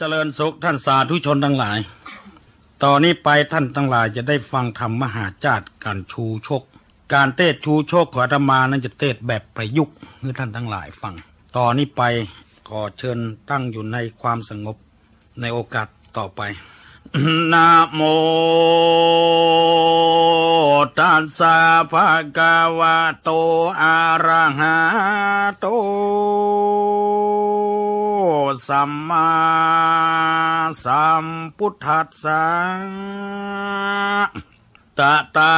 เจริญสุขท่านสาธุชนทั้งหลาย ตอนนี้ไปท่านทั้งหลายจะได้ฟังธรรมมหาจาตการชูชก การเทศชูโชคของอาตมานั้นจะเทศแบบประยุกต์ให้ท่านทั้งหลายฟัง ตอนนี้ไปขอเชิญตั้งอยู่ในความสงบในโอกาสต่อไปนะโมตัสสะภะคะวะโตอะระหะโต สัมมาสัมพุทธัสสะตะตา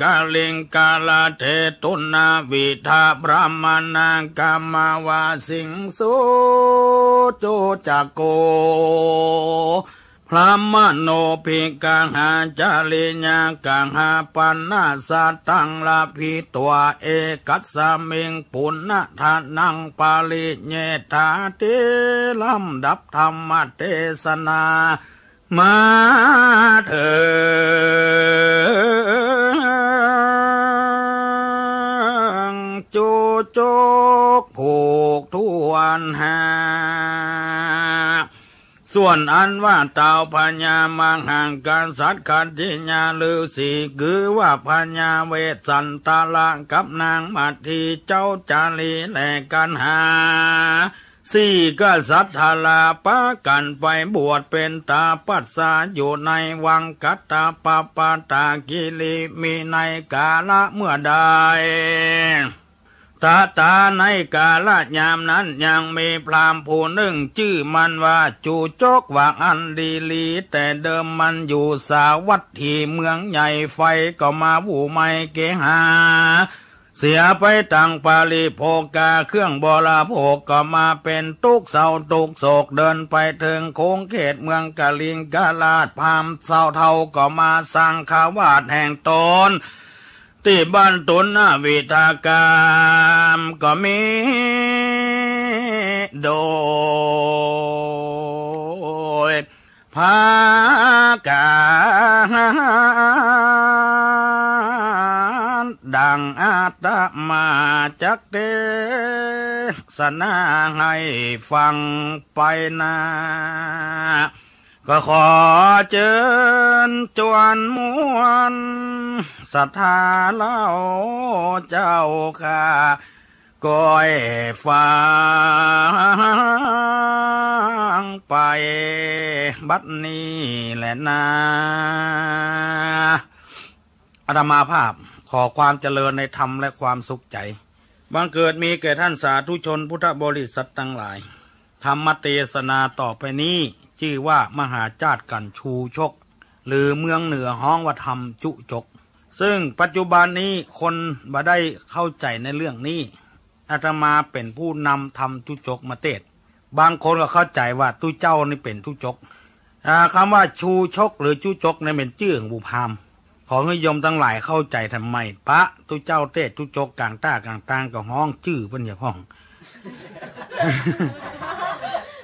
กาลิงกาลเทตุนาวิทาพรามนังกามาวาสิงสุโจจักโก พระมโนภิกังหาจาริญากังหาปันนาสัตตังลาภิตัวเอกัสมิงปุณณทานังปาลิเยธาเตลำดับธรรมเทศนามาเถิงจูจกผูกทวนหา ส่วนอันว่าเต่าพญามังห่างการสัตว์ขันธิญาลือสีคือว่าพญาเวสสันตาละกับนางมัทีเจ้าจารีแหลกันหาสี่ก็สัทธาลาปะกันไปบวชเป็นตาปัสสาอยู่ในวังกัตตาปปาตากิลิมีในกาละเมื่อใด ตาตาในกาลยามนั้นยังมีพรามผู้หนึ่งชื่อมันว่าจูโจกว่าอันดีลี แต่เดิมมันอยู่สาวัตถีเมืองใหญ่ไฟก็มาวูไม่เกหา เสียไปตังปาลีโภกาเครื่องบราโภกก็มาเป็นตุกเสาตุกโศกเดินไปถึงโค้งเขตเมืองกาลิงกาลาดพามเศร้าเทาก็มาสร้างขาวาดแห่งตน ที่บ้านตุนนาวิทากามก็มีโดยภาการดังอาตมาจักเทศนาให้ฟังไปนา ก็ขอเชิญจวนมวนศรัทธาเล่าเจ้าค่ะก้อยฟังไปบัดนี้แหละนะอาตมาภาพขอความเจริญในธรรมและความสุขใจ บังเกิดมีแก่ท่านสาธุชนพุทธบริษัททั้งหลาย ธรรมเทศนาต่อไปนี้ ชื่อว่ามหาจาตกันชูชก หรือเมืองเหนือห้องว่าธรมจุจก ซึ่งปัจจุบันนี้คนบ่ได้เข้าใจในเรื่องนี้อาตมาเป็นผู้นำทำจุจกมาเทศบางคนก็เข้าใจว่าตู้เจ้านี่เป็นจุจกอ่าคำว่าชูชกหรือจุจกนี่เป็นชื่อของบุพามขอนิยมทั้งหลายเข้าใจทำไมพระตู้เจ้าเทศจุจกกลางต้ากลางตางกับห้องชื่อเพิ่นอย่าห้อง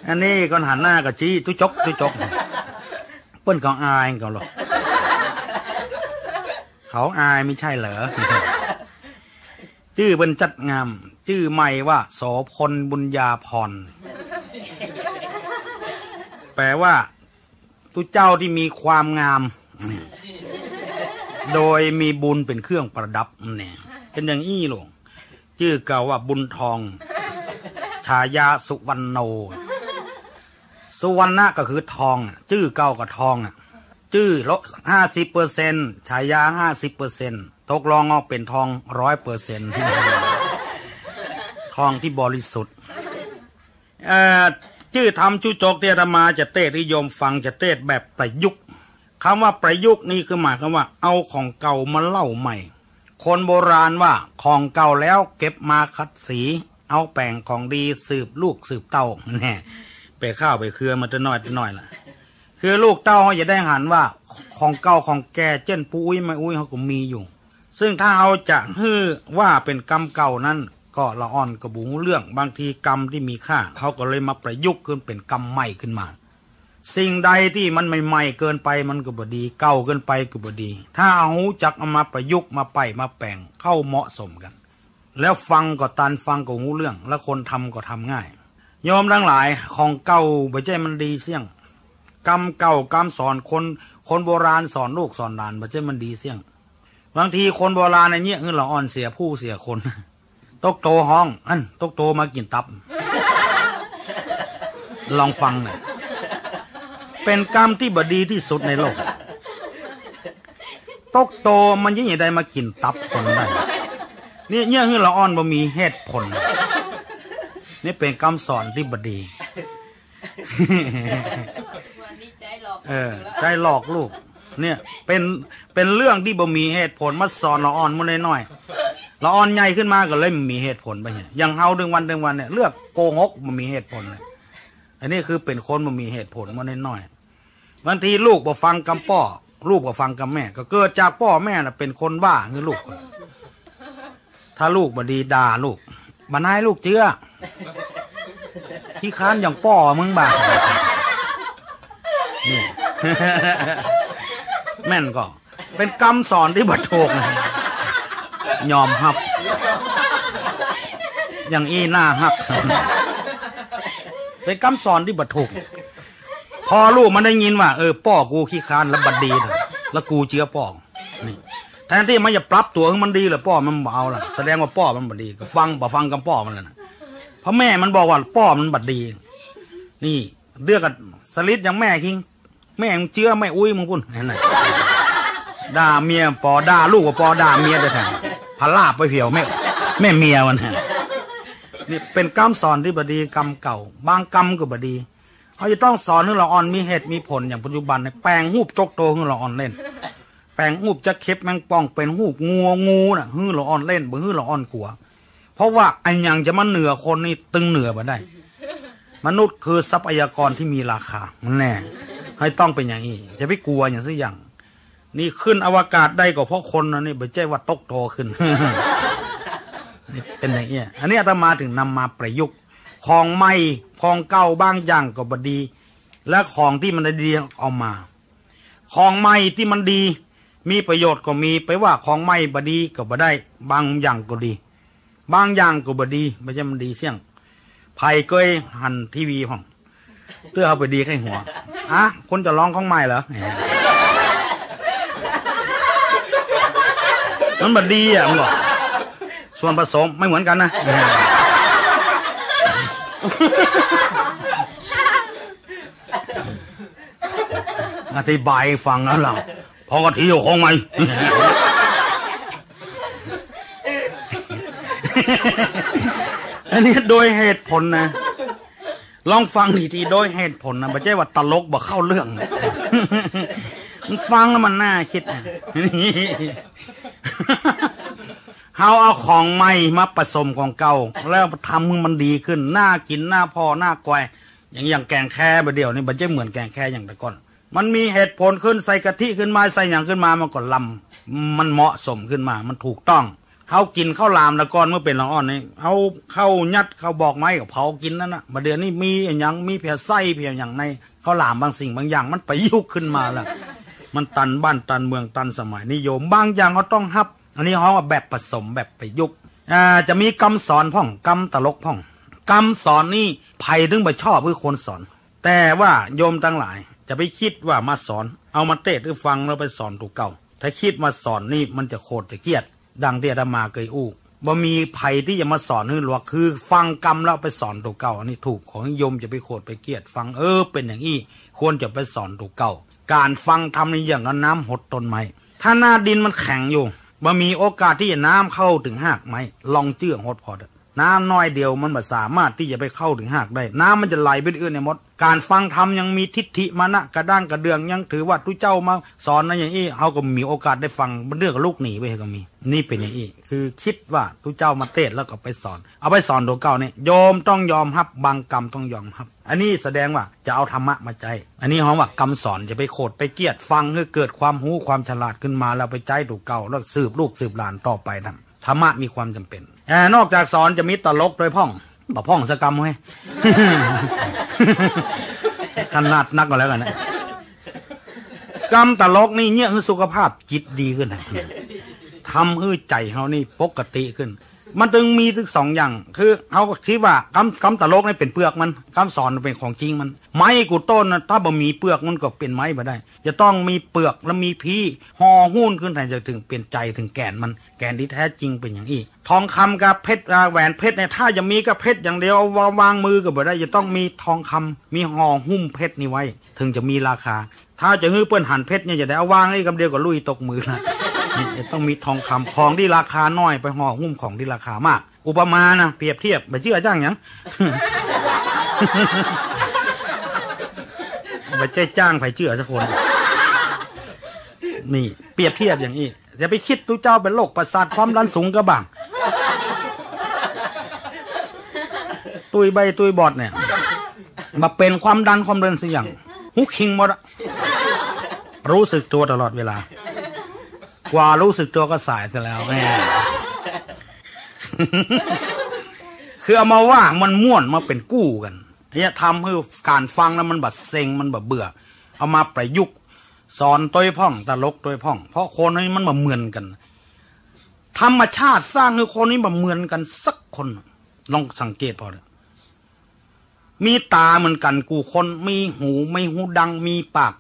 อันนี้ก่อนหันหน้ากับชี้ทุจกทุจกเปิ้นก็อายก็หรอกเขาอายไม่ใช่เหรอชื่อเป็นจัดงามชื่อใหม่ว่าโสพลบุญญาพรแปลว่าทุเจ้าที่มีความงาม โดยมีบุญเป็นเครื่องประดับเนี่ยเป็นอย่างอี้หลวงชื่อเก่าว่าบุญทองชายาสุวรรณโน สุวรรณะก็คือทองอะชื่อเก่ากับทองอะชื่อลดห้าสิบเปอร์เซ็นฉายาห้าสิบเปอร์เซ็นตกลองออกเป็นทองร้อยเปอร์เซ็นทองที่บริสุทธิ์เอ่อชื่อทำจุจกเทรมาจะเตศนิยมฟังจะเทศแบบประยุกต์คำว่าประยุกต์นี่คือหมายความว่า เอาของเก่ามาเล่าใหม่ คนโบราณว่าของเก่าแล้วเก็บมาคัดสี เอาแป่งของดีสืบลูกสืบเต้าแน่ ไปข้าวไปเครือมันจะน้อยจะน้อยล่ะ คือลูกเต้าเขาจะได้หันว่าของเก่าของแก่เช่นปุ้ยไม่อุ้ยเขาก็มีอยู่ ซึ่งถ้าเอาจะฮือว่าเป็นกรรมเก่านั้น ก็ละอ่อนกระบุงเรื่องบางทีกรรมที่มีค่าเขาก็เลยมาประยุกต์ขึ้นเป็นกรรมใหม่ขึ้นมา สิ่งใดที่มันใหม่ๆเกินไปมันก็บดี เก่าเกินไปก็บดี ถ้าเอาจักเอามาประยุกต์มาไปมาแปลงเข้าเหมาะสมกัน แล้วฟังก็ตันฟังก็หูเรื่อง แล้วคนทำก็ทำง่าย ยอมทั้งหลายของเก่าบ่ใช่มันดีเสี่ยง กรรมเก่ากรรมสอนคนคนโบราณสอนลูกสอนหลานบ่ใช่มันดีเสี่ยง บางทีคนโบราณในเนี้ยคือละอ่อนเสียผู้เสียคนตกโตห้องอันตกโตมากินตับ ลองฟังหน่อยเป็นกรรมที่บดีที่สุดในโลก ตกโตมันยิ่งใหญ่ได้มากินตับคนได้เนี่ยเนี่ยคือละอ่อนบ่มีเหตุผล นี่เป็นคำสอนที่บดีวันนี้ใจหลอกเออใจหลอกลูก เนี่ยเป็นเป็นเรื่องที่บ่มีเหตุผลมาสอนละอ่อนมันน้อยๆละอ่อนใหญ่ขึ้นมาก็เลยมีเหตุผลไปเนี่ยอย่างเฮาดึงวันดึงวันเนี่ยเลือกโกงกมันมีเหตุผลเลยอันนี้คือเป็นคนมันมีเหตุผลมาน้อยๆบางทีลูกบ่ฟังกำป้อลูกบ่ฟังกำแม่ ก็เกิดจากพ่อแม่น่ะเป็นคนว่าคือลูก ถ้าลูกบดีด่าลูก บานายลูกเจื้อที่ค้านอย่างป้อมึงบ่านี่แม่นก็ เป็นกรรมสอนที่บัดโถกนะยอมฮับ อย่างอีหน้าฮัก เป็นคำสอนที่บัดถูกพอลูกมันได้ยินว่า เออป้อกูขี้ค้านแล้วบัดดีแล้วกูเชื้อป้อ แทนที่มันจะปรับตัวให้มันดีเลยป้อมันเอาละแสดงว่าป้อมันบัดดีก็ฟังบ่ฟังกับป้อมันเลยนะเพราะแม่มันบอกว่าป้อมันบัดดี นี่เลือกกับสลิดอย่างแม่คิง แม่มึงเชื้อไม่อุ้ยมึงพุ่นเห็นไหมด่าเมียปอด่าลูกกับปอด่าเมียได้แทนพลาบไปเผียวแม่แม่เมียมันฮะนี่เป็นกรรมสอนที่บดีกรรมเก่า บางกรรมก็บดีเขาจะต้องสอนให้เราอ่อนมีเหตุมีผลอย่างปัจจุบันเนี่ยแปลงหูบจกโตให้เราอ่อนเล่น แปลงหูบจะเข็บแมงป่องเป็นหูบงูงูน่ะฮื้อเราอ่อนเล่นบ่ฮื้อเราอ่อนกลัว เพราะว่าไอันยังจะมาเหนือคนนี่ตึงเหนือมาได้ มนุษย์คือทรัพยากรที่มีราคา มันแน่ให้ต้องเป็นอย่างนี้จะไปกลัวอย่างสักอย่าง นี่ขึ้นอวกาศได้ก็เพราะคนนะนี่ไม่ใช่ว่าตกโตขึ้นเป็นอย่างนี้อันนี้อาตมาถึงนำมาประยุกต์ของใหม่ของเก่าบางอย่างก็บดี และของที่มันดีเอามา ของใหม่ที่มันดี มีประโยชน์ก็มีไปว่าของใหม่บดีก็บ่ได้ บางอย่างก็ดี บางอย่างก็บดีไม่ใช่มันดีเสี่ยงไผ่เคยหันทีวีห้องเพื่อเอาไปดีให้หัวอะคนจะร้องของใหม่เหรอมมันบดีอะมึงบอกส่วนผสมไม่เหมือนกันนะอธิบายฟังแล้วเรา พอกะทิอยู่คงไหมอันนี้โดยเหตุผลนะ ลองฟังทีๆโดยเหตุผลนะไม่ใช่ว่าตลกบ่เข้าเรื่องนะมันฟังแล้วมันน่าคิดนะเฮาเอาของใหม่มาผสมของเก่า แล้วทำให้มันดีขึ้น น่ากิน น่าพอ น่ากวยอย่างอย่างแกงแค่บะเดียวนี่มันจะเหมือนแกงแค่อย่างแต่ก่อน มันมีเหตุผลขึ้นใส่กะทิขึ้นมาใส่อย่างขึ้นมามันก็ลำมันเหมาะสมขึ้นมา มันถูกต้องเฮากินข้าวหลามต่ก่อนเมื่อเป็นละอ่อนนี่เฮาเข้ายัดเขาบอกไม้กับเผากินนั่นนะบะเดียวนี่มีอย่างมีเพียไส้เพียอย่างในข้าวหลามบางสิ่งบางอย่าง มันประยุกขึ้นมาแล้วมันตันบ้านตันเมืองตันสมัยนิยมบางอย่างเขาต้องฮับ อันนี้เขาว่าแบบผสมแบบประยุกอ่าจะมีคำสอนพ่องคำตลกพ่องคำสอนนี่ไผ่ถึงไปชอบคือคนสอน แต่ว่าโยมทั้งหลาย จะไปคิดว่ามาสอน เอามาเตะหรือฟังแล้วไปสอนถูกเก่า ถ้าคิดมาสอนนี่มันจะโคตรจะเกียด ดังที่อาตมาเคยอู้บ่มีไผ่ที่จะมาสอนให้หลวกคือ ฟังกรรมแล้วไปสอนถูกเก่า อันนี้ถูกของโยมจะไปโคตรไปเกียด ฟังเออ เป็นอย่างนี้ควรจะไปสอนถูกเก่า การฟังทำในอย่างนั้นน้ำหดต้นไม้ถ้าหน้าดินมันแข็งอยู่บ่มีโอกาสที่จะน้ำเข้าถึงหากไม้ลองเจื้อหดพอเถอะ น้ำน้อยเดียวมันบ่สามารถที่จะไปเข้าถึงหากได้ น้ำมันจะไหลไปเอื่นในมด การฟังธรรมยังมีทิฏฐิมานะกระด้างกระเดืองยังถือว่าทุเจ้ามาสอนนะอย่างนี้เฮาก็มีโอกาสได้ฟังเรื่องลูกหนีไปก็มี นี่เป็นอย่างนี้คือคิดว่าทุเจ้ามาเทศแล้วก็ไปสอน เอาไปสอนตัวเก่าเนี่ยโยมต้องยอมรับ บางกรรมต้องยอมรับ อันนี้แสดงว่าจะเอาธรรมะมาใจ อันนี้เขาว่ากรรมสอนจะไปโคดไปเกียดฟังให้เกิดความรู้ความฉลาดขึ้นมาแล้วไปใจถูกเก่าแล้วสืบลูกสืบหลานต่อไปทำธรรมะมีความจำเป็น อนอกจากสอนจะมีตลกโดยพ่องบ่พ่องสกรรมเว้ยขนาดนักก็แล้วกันนะกรรมตลกนี่เนี่ยคือสุขภาพจิตดีขึ้นนะทำให้ใจเขานี่ปกติขึ้น มันจึงมีถึงสองอย่าง คือเขาคิดว่าคำคำตลกนี่เป็นเปลือกมันคำสอนเป็นของจริงมัน ไม้กูต้นถ้าบ่มีเปลือกมันก็เป็นไม้บ่ได้ จะต้องมีเปลือกแล้วมีพีห่อหุ้นขึ้นแทนจะถึงเป็นใจถึงแก่นมัน แก่นที่แท้จริงเป็นอย่างนี้ทองคำกับเพชรอ่าแหวนเพชรเนี่ยถ้าจะมีกับเพชรอย่างเดียววางวางมือก็บ่ได้จะต้องมีทองคำมีห่อหุ้มเพชรนี่ไว้ ถึงจะมีราคา ถ้าจะฮื้อเปิ้นหันเพชรเนี่ยจะได้เอาวางนี่กับเดียวก็ลุยตกมือนะ นี่จะต้องมีทองคำของที่ราคาน้อยไปห่อหุ้มของที่ราคามาก อุปมานะเปรียบเทียบไปเชื่อจ้างยังไปเจ้จ้างไปเชื่อสักคน นี่เปรียบเทียบอย่างนี้จะไปคิดตัวเจ้าเป็นโรคประสาทความดันสูงกระบังตุยใบตุยบอดเนี่ย มาเป็นความดันความเดินสิอย่างหุกคิงหมดรู้สึกตัวตลอดเวลา กว่ารู้สึกตัวก็สายซะแล้วแหมคือเอามาว่ามันม่วนมาเป็นกู้กันเนี่ยทำให้การฟังแล้วมันบัดเซ็งมันบัดเบื่อ เอามาประยุกต์สอนตัวพ่องตลกตัวพ่อง เพราะคนนี้มันมาเหมือนกัน ธรรมชาติสร้างให้คนนี้มาเหมือนกันสักคน ลองสังเกตพอเลยมีตาเหมือนกันกูคน มีหูไม่หูดัง มีปาก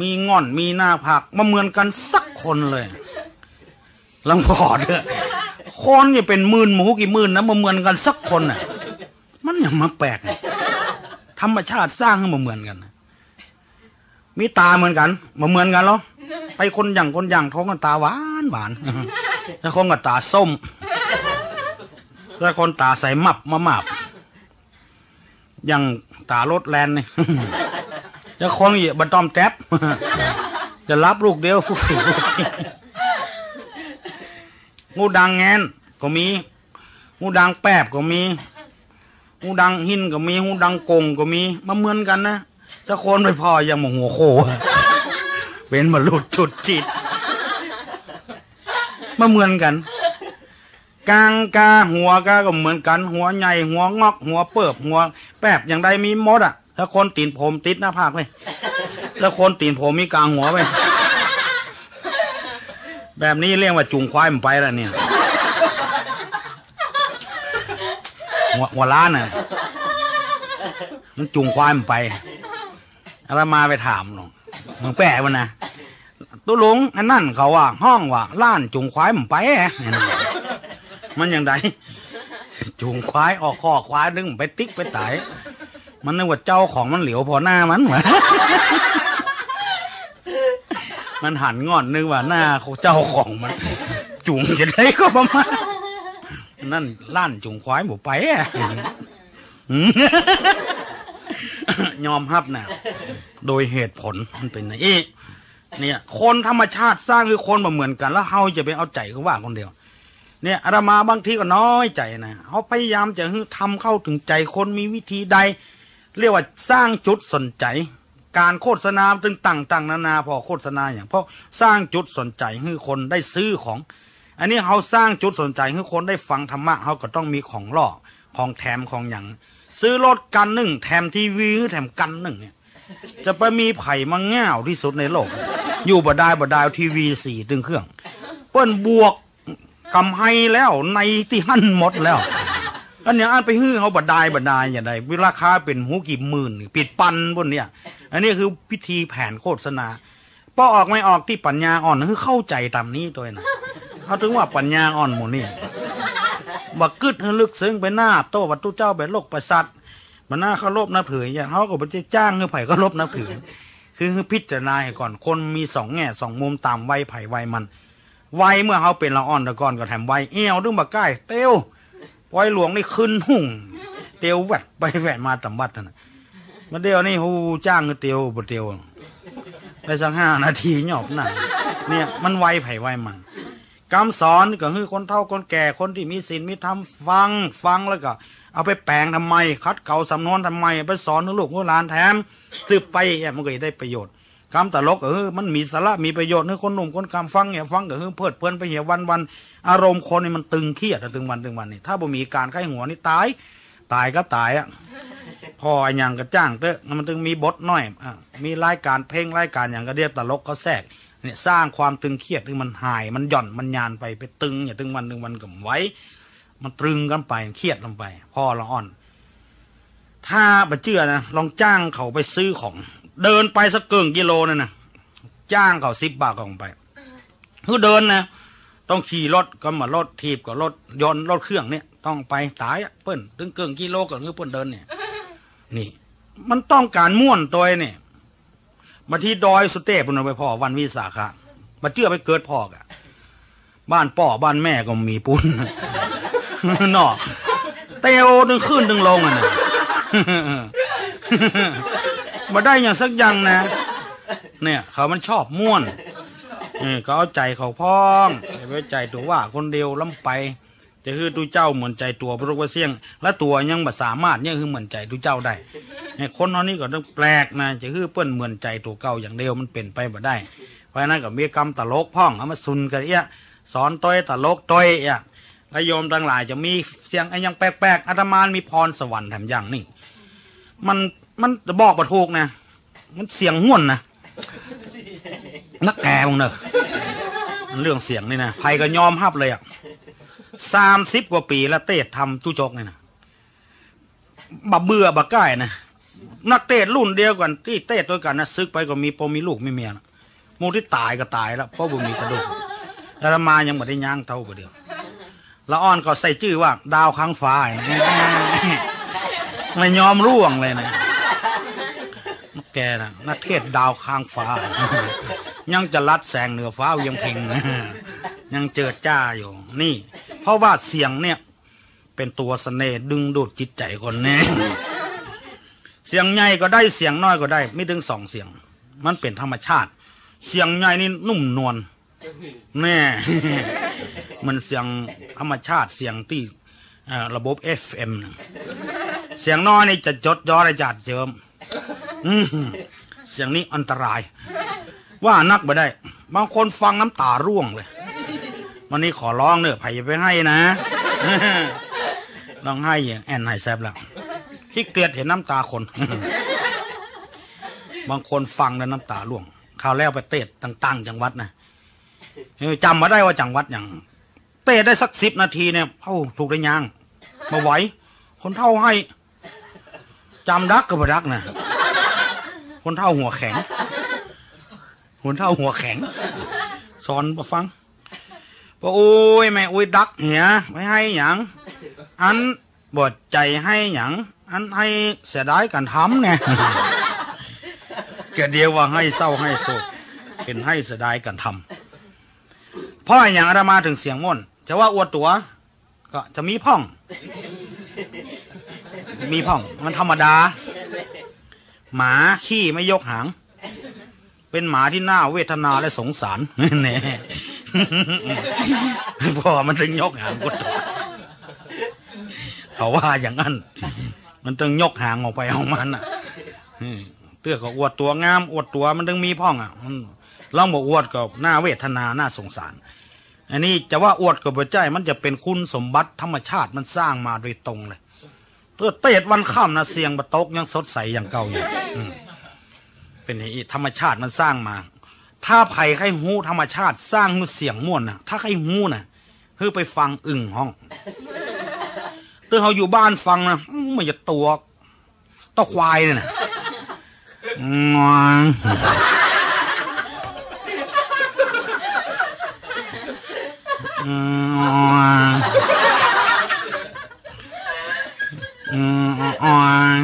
มีง่อนมีหน้าผากมาเหมือนกันสักคนเลยลองพอเถอะคนอย่าเป็นหมื่นหมูกี่หมื่นนะมาเหมือนกันสักคนน่ะ มันอย่างมาแปลกธรรมชาติสร้างให้มาเหมือนกันมีตาเหมือนกันมาเหมือนกันหรอไปคนอย่างคนอย่างท้องกันตาหวานหวานแล้วคนกับตาส้มแล้วคนตาใสมับมามับอย่างตารถแลนนี่ จะคงอยู่บันตอมแท็บจะรับลูกเดียวงูดังแงนก็มีงูดังแป๊บก็มีงูดังหินก็มีงูดังกงก็มีมาเหมือนกันนะจะคนไม่พอยังมาหัวโคเป็นมาหลุดจุดจิตมาเหมือนกันกางกาหัวกาก็เหมือนกัน หัวใหญ่หัวงอก หัวเปิบหัว แป๊บอย่างใดมีมดอะ ถ้าคนตีนผมติดหน้าผากเลยถ้าคนตีนผมมีกลางหัวไปแบบนี้เรียกว่าจุงควายมันไปแล้วเนี่ย หัวหัวล้านน่ะ มันจุงควายมันไปอะไรมาไปถามหรอกมึงแปะมันนะตุลุงอันนั่นเขาว่า ห้องว่าล้านจุงควายมันไปแอะมันอย่างไรจุงควายออกคอควายนึงไปติ๊กไปไต มันนึกว่าเจ้าของมันเหลียวพอหน้ามันเหมือนมันหันงอนนึกว่าหน้าเจ้าของมัน จุงจะได้ก็ประมาณนั่นล้านจุงควายหมูไปอะอืมยอมรับนะโดยเหตุผลมันเป็นอย่างนี้เนี่ย คนธรรมชาติสร้างคือคนมาเหมือนกัน แล้วเฮาจะไปเอาใจเขาว่าคนเดียว เนี่ยอาตมาบางทีก็น้อยใจนะเขาพยายามจะให้ทำเข้าถึงใจคนมีวิธีใด เรียกว่าสร้างจุดสนใจ การโฆษณาตึงต่างๆ นานาพอโฆษณาอย่างเพราะสร้างจุดสนใจให้คนได้ซื้อของ อันนี้เขาสร้างจุดสนใจให้คนได้ฟังธรรมะเขาก็ต้องมีของล่อของแถมของอย่าง ซื้อรถกันหนึ่งแถมทีวีหรือแถมกันหนึ่งเนี่ยจะไปมีไผ่มังง่าวที่สุดในโลก อยู่บ่ได้บ่ได้ทีวีสี่ตึงเครื่อง เปิ้นบวกกำไฮแล้วในที่หั่นหมดแล้ว อันเนี้ยอันไปฮื้อเขาบ่ได้บ่ได้อย่างไรเวลาคาเป็นหูกี่หมื่นปิดปันบนเนี่ย อันนี้คือพิธีแผนโฆษณาพอออกไม่ออกที่ปัญญาอ่อนคือเข้าใจตามนี้ตัวนะเขาถึงว่าปัญญาอ่อนหมดนี่บักกึดลึกซึ้งไปหน้าโตวัตถุเจ้าเป็นโลกประสัตมันน่าเคารพนับถืออย่างเขาก็บ่จะจ้างให้ไผ่เคารพนับถือคือคือพิจารณาให้ก่อนคนมีสองแง่สองมุมตามวัยไผ่ไวมันไวเมื่อเขาเป็นละอ่อนแต่ก่อนก็แถมไวเอวดึงบักใกล้เต้ว ปล่อยหลวงนี่ขึ้นหุ่งเตียวแวดไปแวดมาตำบัดนั่นน่ะมาเดียวนี่ฮูจ้างเงินเตียวบ่เตียวได้สักห้านาทีหยอบหนังเนี่ยมันไวไผ่ไวมันคำสอนก็คือคนเฒ่าคนแก่คนที่มีศีลมีธรรมฟังฟังแล้วก็ เอาไปแปลงทำไม คัดเก่าสำนวนทำไมไปสอนลูกลูกหลานแถมสืบไปแอบมันก็ได้ประโยชน์ คำตลกเออมันมีสาระมีประโยชน์ให้คนหนุ่มคนกำฟังเนี่ยฟังก็คือเพลิดเพลินไปเหี่ยวันวันอารมณ์คนนี่มันตึงเครียดตึงวันตึงวันนี่ถ้าบ่มีการไข้หัวนี่ตาย ตายก็ตายอะพออนยังก็จ้างเตอะมันถึงมีบทน้อยอมีรายการเพลงรายการอย่างก็เรียกตลกก็แทรกเนี่ยสร้างความตึงเครียดที่มันหายมันหย่อนมันยานไปไปตึงอย่าตึงวันตึงวันกับไว้ มันตรึงกันไปเครียดลงไปพ่อละอ่อน ถ้าบะเจือนะลองจ้างเขาไปซื้อของ เดินไปสักเกิงกิโลนั่นนะจ้างเขาสิบบาทก็ลงไปคือเดินนะต้องขี่รถก็มารถทีบกับรถยนต์รถเครื่องเนี่ย ต้องไปตายเปิ้นถึงเกิงกิโลก็คือเปิ้นเดินเนี่ย นี่ มันต้องการม่วนตัวเนี่ยมาที่ดอยสุเทพพุ่นอไปพ่อวันวิสาขะมาเจือไปเกิดพ่อกะบ้านป่อบ้านแม่ก็มีปุ้นนาะเตวดึงขึ้นดึงลงอะนะ มาได้อย่างสักอย่างนะ เนี่ย เขามันชอบม่วนเออเขาเอาใจเขาพ้องอย่าไปใจตัวว่าคนเดียวล้ำไปจะคือตูเจ้าเหมือนใจตัวพระว่าเสี่ยง และตัวยังบ่สามารถเนี่ยคือเหมือนใจตูเจ้าได้เนี่ยคนนอนนี้ก็ต้องแปลกนะจะคือเปิ้นเหมือนใจตัวเก่าอย่างเดียวมันเป็นไปบ่ได้ เพราะฉะนั้นก็มีกรรมตลกพ่องเอามาซุนกันเอี้ยสอนต้อยตลกต้อยเอี้ยและโยมทั้งหลายจะมีเสียงไอ้ยังแปลกๆอาตมานมีพรสวรรค์แถมอย่างนี่มัน มันบอกบ่ถูกนะ มันเสียงห้วนนะนักแกมึงเนอะมันเรื่องเสียงนี่นะใครก็ยอมฮับเลยอะสามสิบกว่าปีแล้วเตะทำจูจกนี่นะบัเบื่อบัก่ายนะนักเตะรุ่นเดียวกัน ที่เตะด้วยกันนะซึกไปก็มีปมมีลูกมีเมียนะมูที่ตายก็ตายแล้วเพราะบุมีกระดูกแล้วมายังไม่ได้ย่างเท่ากันเดียวละอ่อนก็ใส่ชื่อว่า ดาวค้างฟ้านะไม่ยอมร่วงเลยนะ แกนะนักเทศดาวค้างฟ้า ยังจะลัดแสงเหนือฟ้ายังเพ่งยังเจิดจ้าอยู่ นี่ เพราะว่าเสียงเนี่ย เป็นตัวเสน่ดึงดูดจิตใจคนแน่เสียงใหญ่ก็ได้เสียงน้อยก็ได้ไม่ถึงสองเสียง มันเป็นธรรมชาติ เสียงใหญ่นี่นุ่มนวลแน่มันเสียงธรรมชาติเสียงที่ระบบ FM น่ะเสียงน้อยนี่จะจดย้อนจัดเจิม อืมเสียงนี้อันตราย ว่านักไปได้ บางคนฟังน้ำตาร่วงเลย วันนี้ขอร้องเนอะไผ่อย่าไปให้นะลองให้อย่างแอนไฮแซบแล้วที่เกลียดเห็นน้ำตาคน บางคนฟังแล้วน้ำตาร่วงข่าวแล้วไปเตะต่าง ๆ จังหวัดนะจำมาได้ว่าจังหวัดอย่าง เตะได้สักสิบนาทีเนี่ยเอ้าถูกได้ยังมาไหว คนเท่าให้จำดักกับดักนะ คนเท่าหัวแข็ง คนเท่าหัวแข็ง สอนมาฟังบอโอ้ยแม่โอ้ยดักเหียไม่ให้หยัง อันบดใจให้หยัง อันให้เสียดายกันทำไงแกเดียวว่าให้เศร้าให้โศกเป็นให้เสียดายกันทำพ่ออย่างอาตมาถึงเสียงม่นจะว่าอวดตัว ก็จะมีพ่อง มีพ่อง มันธรรมดา หมาขี้ไม่ยกหาง เป็นหมาที่น่าเวทนาและสงสารแน่พอมันถึงยกหางก็เขาว่าอย่างนั้น มันต้องยกหางออกไปเอามันอะเตื้อก็อวดตัวงาม อวดตัวมันต้องมีพ่องอะมันลองบอกอวดก็น่าเวทนาน่าสงสาร อันนี้จะว่าอวดก็บ่ใจมันจะเป็นคุณสมบัติธรรมชาติมันสร้างมาโดยตรงเลย เพื่อเตดวันค่ำนะเสียงบะตกยังสดใสอย่างเก่าอยู่เป็นอย่างนี้ธรรมชาติมันสร้างมา ถ้าไผ่ใครหูธรรมชาติสร้างมือเสียงม่วนนะถ้าใครหูนะคือไปฟังอึ่งห้องตือเขาอยู่บ้านฟังนะมันจะตัวตัวควายเลยนะงองอืม อืมอ่อน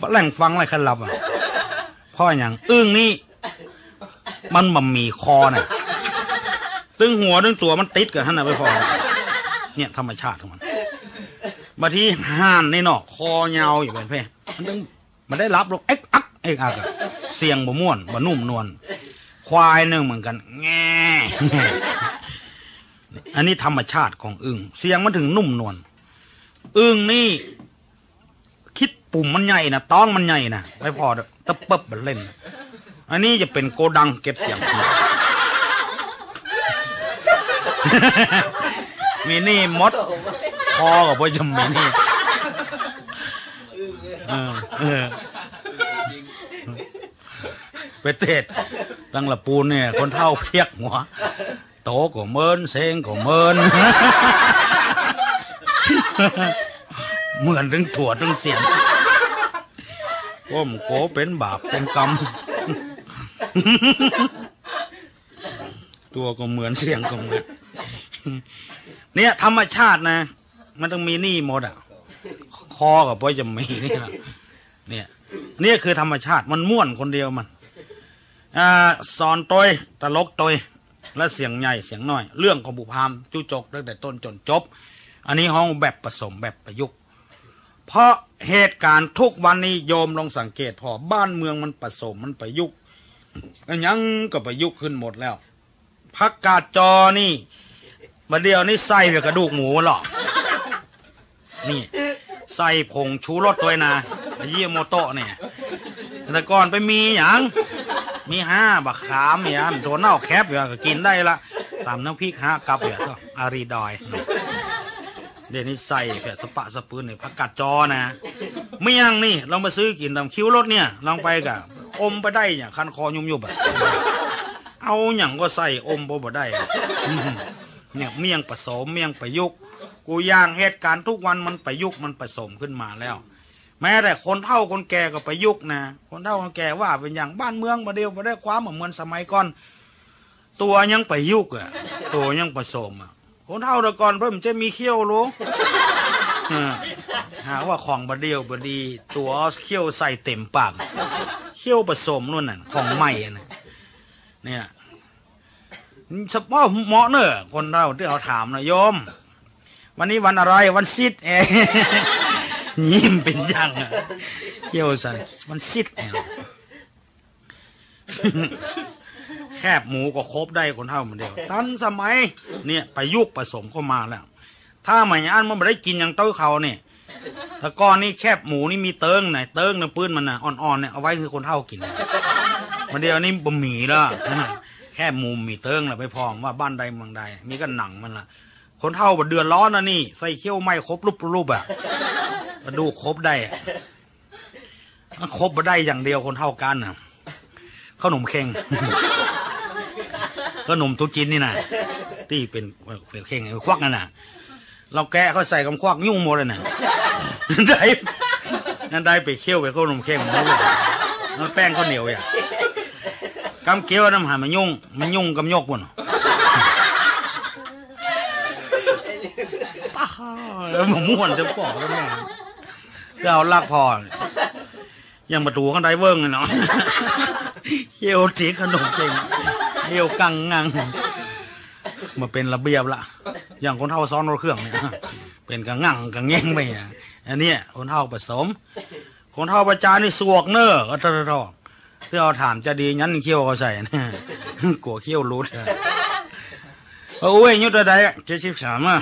ฝรั่งฟังอะไรขันหลับอะพ่ออย่างอึ้งนี่ มันมันมีคอน่ะตึงหัวตึงตัวมันติดกับท่านนะไปพอ เนี่ยธรรมชาติของมันบาที่ห่านในนอกคอยาวอยู่เป็นเพ่มันต้องมันได้รับลูกเอ็กอักเอ็กอักเสียงบ่ม่วนบ่นุ่มนวลควายหนึ่งเหมือนกันแง่อันนี้ธรรมชาติของอึ่งเสียงมันถึงนุ่มนวล อึ่งนี่ คิดปุ่มมันใหญ่นะต้องมันใหญ่นะไม่พอตะเปิบมันเล่น อันนี้จะเป็นโกดังเก็บเสียง มีนี่มดพอกับพ่อจะมีนี่เออเออไปเทศตั้งละปูนเนี่ย คนเท่าเพียกหัว โตก็เมินเซงก็เมิน เหมือนถึงถั่วถึงเสียงก้มโขเป็นบาปเป็นกรรม ตัวก็เหมือนเสียงก็เหมือนเนี่ยธรรมชาตินะ มันต้องมีหนี้หมดอะ คอกับพ่อจะมีนี่นะเนี่ยนี่คือธรรมชาติมันม่วนคนเดียวมันอ่าสอนตอยตลกตอยและเสียงใหญ่เสียงน้อย เรื่องของบุพามจุจกตั้งแต่ต้นจนจบ อันนี้ห้องแบบผสมแบบประยุกต์ เพราะเหตุการณ์ทุกวันนี้โยมลองสังเกตพอบ้านเมืองมันผสมมันประยุกต์อันยังก็ประยุกต์ขึ้นหมดแล้วพักกาดจอนี่มาเดียวนี่ใส่กับกระดูกหมูหรอกนี่ใส่ผงชูรสตัวยนะเยี่ยโมโตะเนี่ยแต่ก่อนไปมีอย่าง มีห้าบักขามเนี่ยตัวเน่าแคบอย่างก็กินได้ละตามน้ำพริกห้ากับอย่างก็อารีดอย เดี๋ยวนี้ใส่แผ่สปะสปืนเนี่ยผักกาดจอนะเมี่ยงนี่ลองไปซื้อกินตามคิ้วรถเนี่ยลองไปกะอมไปได้เนี่ยคันคอยุ่มยุบอะเอาอย่างก็ใส่อมบ่บ่ได้เนี่ยเมี่ยงผสมเมี่ยงประยุกต์กูย่างเหตุการณ์ทุกวันมันประยุกต์มันผสมขึ้นมาแล้ว แม้แต่คนเฒ่าคนแก่ก็ประยุกต์นะคนเฒ่าคนแก่ว่าเป็นอย่างบ้านเมืองมาเดียวมาได้ความเหมือนสมัยก่อน ตัวยังประยุกต์อะตัวยังผสมอะ คนเฒ่าแต่ก่อนเพิ่มจะมีเขี้ยวรู้อ่าหาว่าของบดเดียวบดี ตัวเขี้ยวใส่เต็มปากเขี้ยวผสมนู่นน่ะ ของใหม่อะนะเนี่ยสปอเหมาะเนอะคนเราที่เราถามนะโยม วันนี้วันอะไรวันซิดเองยิ้มเป็นยังเขี้ยวใส่วันซิดเอง แคบหมูก็ครบได้คนเท่าเหมือนเดียวทันสมัยเนี่ยประยุกต์ผสมเข้ามาแล้ว ถ้าไม่อันมันไม่ได้กินอย่างเต้าเขาเนี่ยแต่ก่อนนี่แคบหมูนี่มีเติ้งไหนเติ้งนะปื้นมันนะอ่อนๆเนี่ยเอาไว้คือคนเท่ากินมันเดียวนี่บะหมี่ละแค่หมูมีเติ้งละไปพองว่าบ้านใดเมืองใด มีก็หนังมันละคนเท่าบดเดือดร้อนนะนี่ใส่เขี้ยวไหมครบรูปรูปอะกระดูกครบได้ครบมาได้อย่างเดียวคนเท่ากันนะ ขนมเค็งขนมทุจีนนี่นะที่เป็นเป็นเข่งควักนั่นน่ะ เราแกะเขาใส่กำควักยุ่งหมดเลยน่ะได้นั่นได้ไปเคี่ยวไปขนมเข่งหมดเลยนั่นแป้งข้าวเหนียวอย่างกำเกี๊ยวน้ำหามันยุ่งมันยุ่งกำยกปุ่นตายแล้วมันม่วนจะปอกแล้วแม่ก็เอาลากพอยังประตูข้างใดเบิ้งเลยเนาะ เคี่ยวจีขนมเข่งเคี่ยวกังงังมาเป็นระเบียบละอย่างคนเท่าซ้อนรถเครื่องเนี่ยเป็นกังงังกังแง่งไปอะอันนี้คนเท่าผสม คนเท่าประจานนี่สวกเนอก็ตะทอที่เราถามจะดียันเขี้ยวเขาใส่เนี่ยกลัวเขี้ยวรุดอะโอ้ยยุดอะไรเจ็ดสิบสามอะ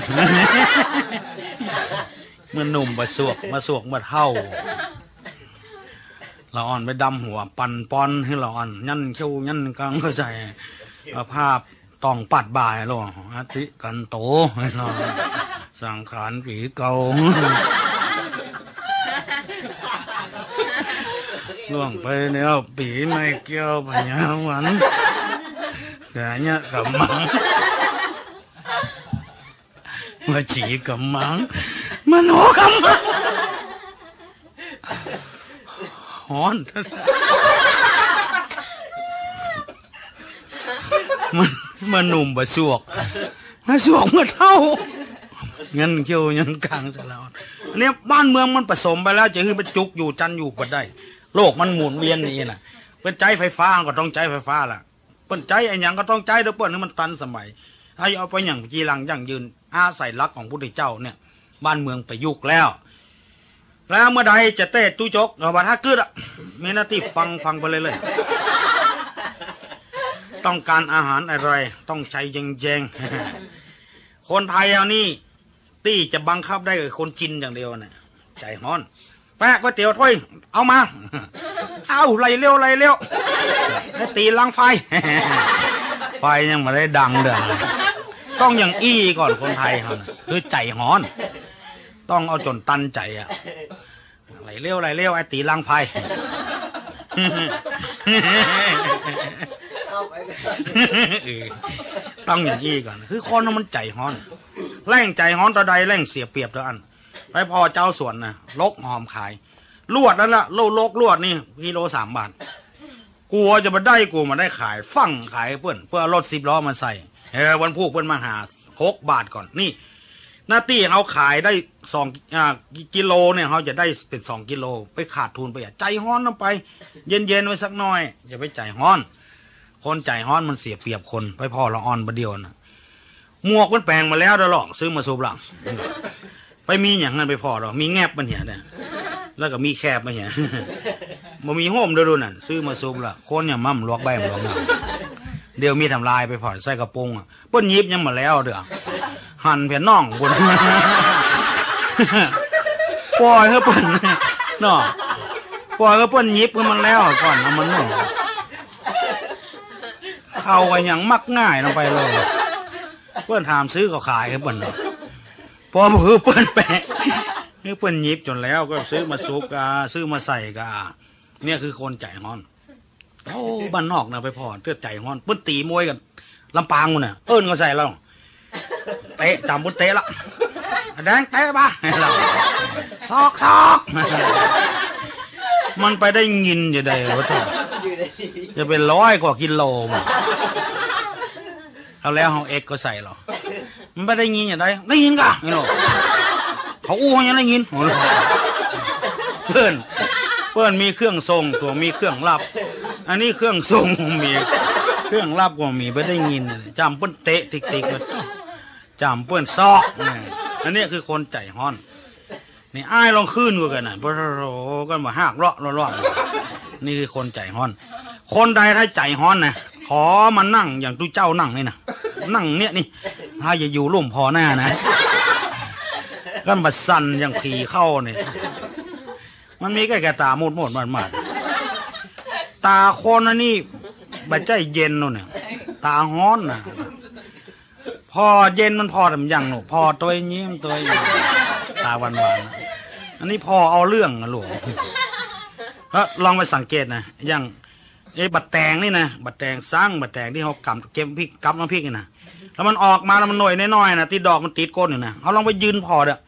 มันหนุ่มมาสวกมาสวกมาเท่า เราอ่อนไปดำหัว ปันปอนให้เราอ่อนยันเขี้ยวยันกังเขาใส่เอาภาพต้องปัดบ่ายหรออาทิกันโตให้เราสังขารผีเก่าล่วงไปแล้วปีไม่เกี่ยวพญญาวันแกเนี่ยกับมังมาจีกับมังมาโนกับมัง ฮอน มันมันหนุ่มบะสวกมาสวกมาเท่างั้นเขียวยังกลางซะแล้วอันนี้บ้านเมืองมันผสมไปแล้วจะคือไปจุกอยู่จันอยู่ก็ได้ โลกมันหมุนเวียนนี่น่ะเป็นใจไฟฟ้าก็ต้องใจไฟฟ้าล่ะเป็นใจไอ้หยังก็ต้องใจเด้อเปิ้นนี่มันตันสมัยถ้าเอาไปอย่างจีรังยั่งยืนอาศัยลักของพุทธเจ้าเนี่ย บ้านเมืองไปยุกแล้ว แล้วเมื่อใดจะเตะตุจกเอาบัถ้าเกิดอะมีหน้าที่ฟังฟังไปเลยเลย ต้องการอาหารอะไรต้องใจเจงๆ คนไทยเอานี่ ตี้จะบังคับได้กับคนจินอย่างเดียวน่ะใจฮ้อนแปะก๋วยเตี๋ยวถ้วยเอามา เอาไหลเร็วไหลเร็วให้ตีลังไฟ ไฟยังไม่ได้ดังเด้อต้องอย่างอี้ก่อนคนไทยเขาคือใจฮ้อน ต้องเอาจนตันใจอะ เร็วไหลเร็วไอ้ตีลังไฟเออต้องอย่างอี้ก่อน คือคนมันใจฮ้อน แร่งใจฮ้อนต่อใดแร่งเสียเปรียบต่ออัน ไปพอเจ้าสวนนะลกหอมขาย ลวดนั่นละโลลกลวดนี่กิโลสามบาทกลัวจะมาได้กูมาได้ขาย ฟั่งขายเพื่อนเพื่อรถสิบล้อมาใส่เออวันพูกเพื่อนมาหาหกบาทก่อนนี่ หน้าที่เขาขายได้สองกิโลเนี่ยเขาจะได้เป็นสองกิโล ไปขาดทุนไปอะใจฮ้อนลงไป เย็นๆไว้สักหน่อยอย่าไปใจฮ้อน คนใจฮ้อนมันเสียเปรียบคนไปพอละอ่อนประเดียวนะหมวกมันแปลงมาแล้วเดหลอกซื้อมาสูบหลังไปมีอย่างนั้นไปพอหรอกมีแงบมันเหี้ยเนี่ยแล้วก็มีแคบมาเหี้ยมันมีโฮมเด้วยดูนั่นซื้อมาซุปละคนเนี่ยมั่มลวกใบมลวกนะเดี๋ยวมีทำลายไปพอใส่กระโปรงอะเปิ้นยิบยังมาแล้วเด้อ หั่นเพียนน่องบนปล่อยให้เปิ้นเนาะปล่อยให้เปิ้นยิบมันแล้วก่อนเอามันนุ่งเข้ากันอย่างมักง่ายลงไปเลย เปิ้นถามซื้อก็ขายให้เปิ้นเนพอมือเปิ้นแปะนี่เปิ้นยิบจนแล้วก็ซื้อมาซุกกาซื้อมาใส่กาเนี่ยคือคนใจฮ้อนโอ้บ้านนอกนะไปพอเตือใจฮ้อนเปิ้นตีมวยกันลำปางมันน่ะ เอิ้นก็ใส่แล้ว เตะจำปุ้นเตะละแดงเตะปะเราซอกซอกมันไปได้ยินจะได้วะท่านจะเป็นร้อยกว่ากิโลมั้เอาแล้วเขาเอ็กก็ใส่หรอมันไม่ได้ยินอย่างไรได้ยินกะไอ้หนูเขาอู้ยังได้ยินเพื่อนเพื่อนมีเครื่องทรงตัวมีเครื่องรับอันนี้เครื่องทรงมี เครื่องรับก็มีไม่ได้ยินจำเปิ้นเตะติ๊กติ๊กๆเลย จำเปิ้นซอกนี่อันนี้คือคนใจฮ้อน นี่อ้ายลองขึ้นกูกันนะโโรกันมาหักเลาะเลาะๆนี่คือคนใจฮ้อน คนใดถ้าใจฮ้อนนะขอมานั่งอย่างตุเจ้านั่งนี่นะนั่งเนี่ยนี่ ถ้าอย่าอยู่ร่มพอหน้านะก็มาสั่นอย่างผีเข้าเนี่ยมันมีแค่แกตาหมดหมดมันมาตาคนอันนี้บัใจเย็นนู่นเนี่ยตาฮ้อนนะ พอเย็นมันพอทำยังหนูพอตัวยิ้มตัวยิ้ตาหวานหวานนะอันนี้พอเอาเรื่องนะลูกแล้วลองไปสังเกตนะอย่างไอ้บัดแตงนี่นะบัดแตงสร้างบัดแตงที่เขากำเก็บพริกกำน้ำพริกนี่นะแล้วมันออกมาแล้วมันหน่วยน้อยๆนะที่ดอกมันติดก้นอยู่นะเขาลองไปยืนพอเด้อ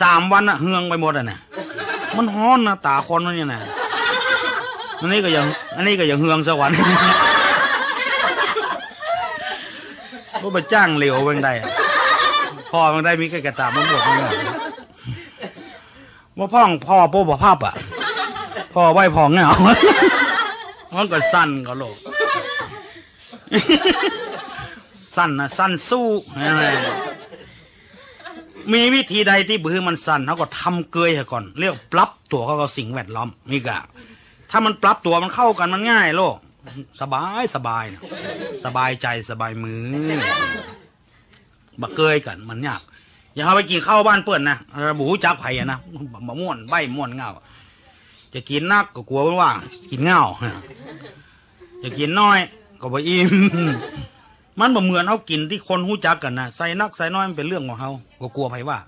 สามวันอะเฮืองไปหมดอะนี่ยมันฮ้อนนะตาคนมันเนี่ยนะอันนี้ก็ยังอันนี้ก็ยังเฮืองสวรรค์ ก็ไปจ้างเหลวเบางใดอะพ่อบางได้มีแค่กระตามันหมดมันเลยว่าพ่องพ่อโป้บ่ภาพอะพ่อไหวพ่อเหงามันก็สั้นก็โลกสั้นนะสั้นสู้อะไรมีวิธีใดที่บือมันสั้นเขาก็ทำเกยให้ก่อน เรียกปรับตัวเขากับสิ่งแวดล้อมนี่กะถ้ามันปรับตัวมันเข้ากันมันง่ายโลก สบายสบายนะสบายใจสบายมือบักเกยกันมันยาก อย่าเอาไปกินข้าวบ้านเปื่อนนะระบุจักไผ่อะนะบะม่วนใบม่วนเงาจะกินนักก็กลัวว่า กินเงาจะกินน้อยก็บ่อิ่มมันบ่เหมือนเขากินที่คนหู้จักกันนะใส่นักใส่น้อยมันเป็นเรื่องของเขาก็กลัวไผ่ว่า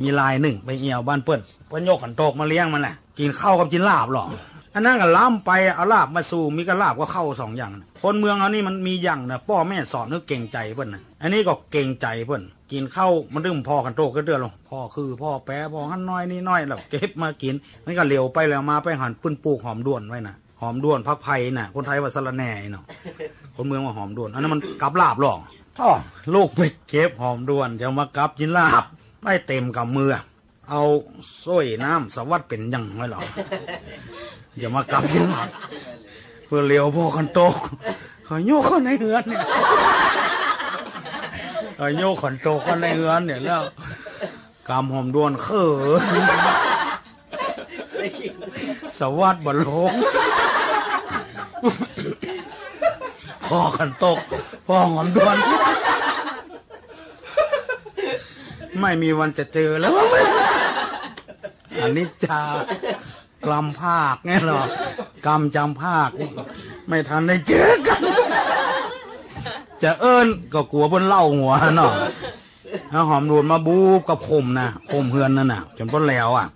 มีลายหนึ่งไปเอี่ยวบ้านเปิ้นเปิ้นโยกขันโตกมาเลี้ยงมันแหละกินข้าวกับกินลาบหรอก อันนั้นก็ล้ำไปเอาลาบมาสู่มีก็ลาบก็เข้าสองอย่างนะคนเมืองเอานี่มันมีอย่างนะพ่อแม่สอนนึกเก่งใจเปิ้นนะอันนี้ก็เก่งใจเปิ้นกินข้าวมันดึงพ่อกันโตกก็เดือดลงพ่อคือพ่อแปะพ่อหันน้อยนี่น้อยแล้วเก็บมากินมันก็เหลียวไปแล้วมาไปหันปื้นปลูกหอมด้วนไว้นะหอมด้วนพักไผ่น่ะคนไทยว่าสะระแหน่เนาะคนเมืองว่าหอมด้วนอันนั้นมันกับลาบหรอกท่อลูกไปเก็บหอมด้วนจะมากับกินลาบได้เต็มกับมือเอาส้ยน้ำสวัสดเป็นยังไงหรอ อย่ามากลับกินลาบเพื่อเลี้ยวพ่อกันโตกเขาโยกเข้าในเฮือนเนี่ยเขาโยกขันโตกเข้าในเฮือนเนี่ยแล้วกำหอมดวนเขือสวัสดิ์บลงพ่อกันตก พ่อหอมดวน ไม่มีวันจะเจอแล้ว อันนี้จ้า กลำภาคไงหรอกรรมจำภาค ไม่ทันได้เจอกัน จะเอิ้นก็กลัวบนเล่าหัวเนาะถ้าหอมดวนมาบูบกับข่มนะข่มเฮือนนั่นน่ะ จนต้นแล้วอะ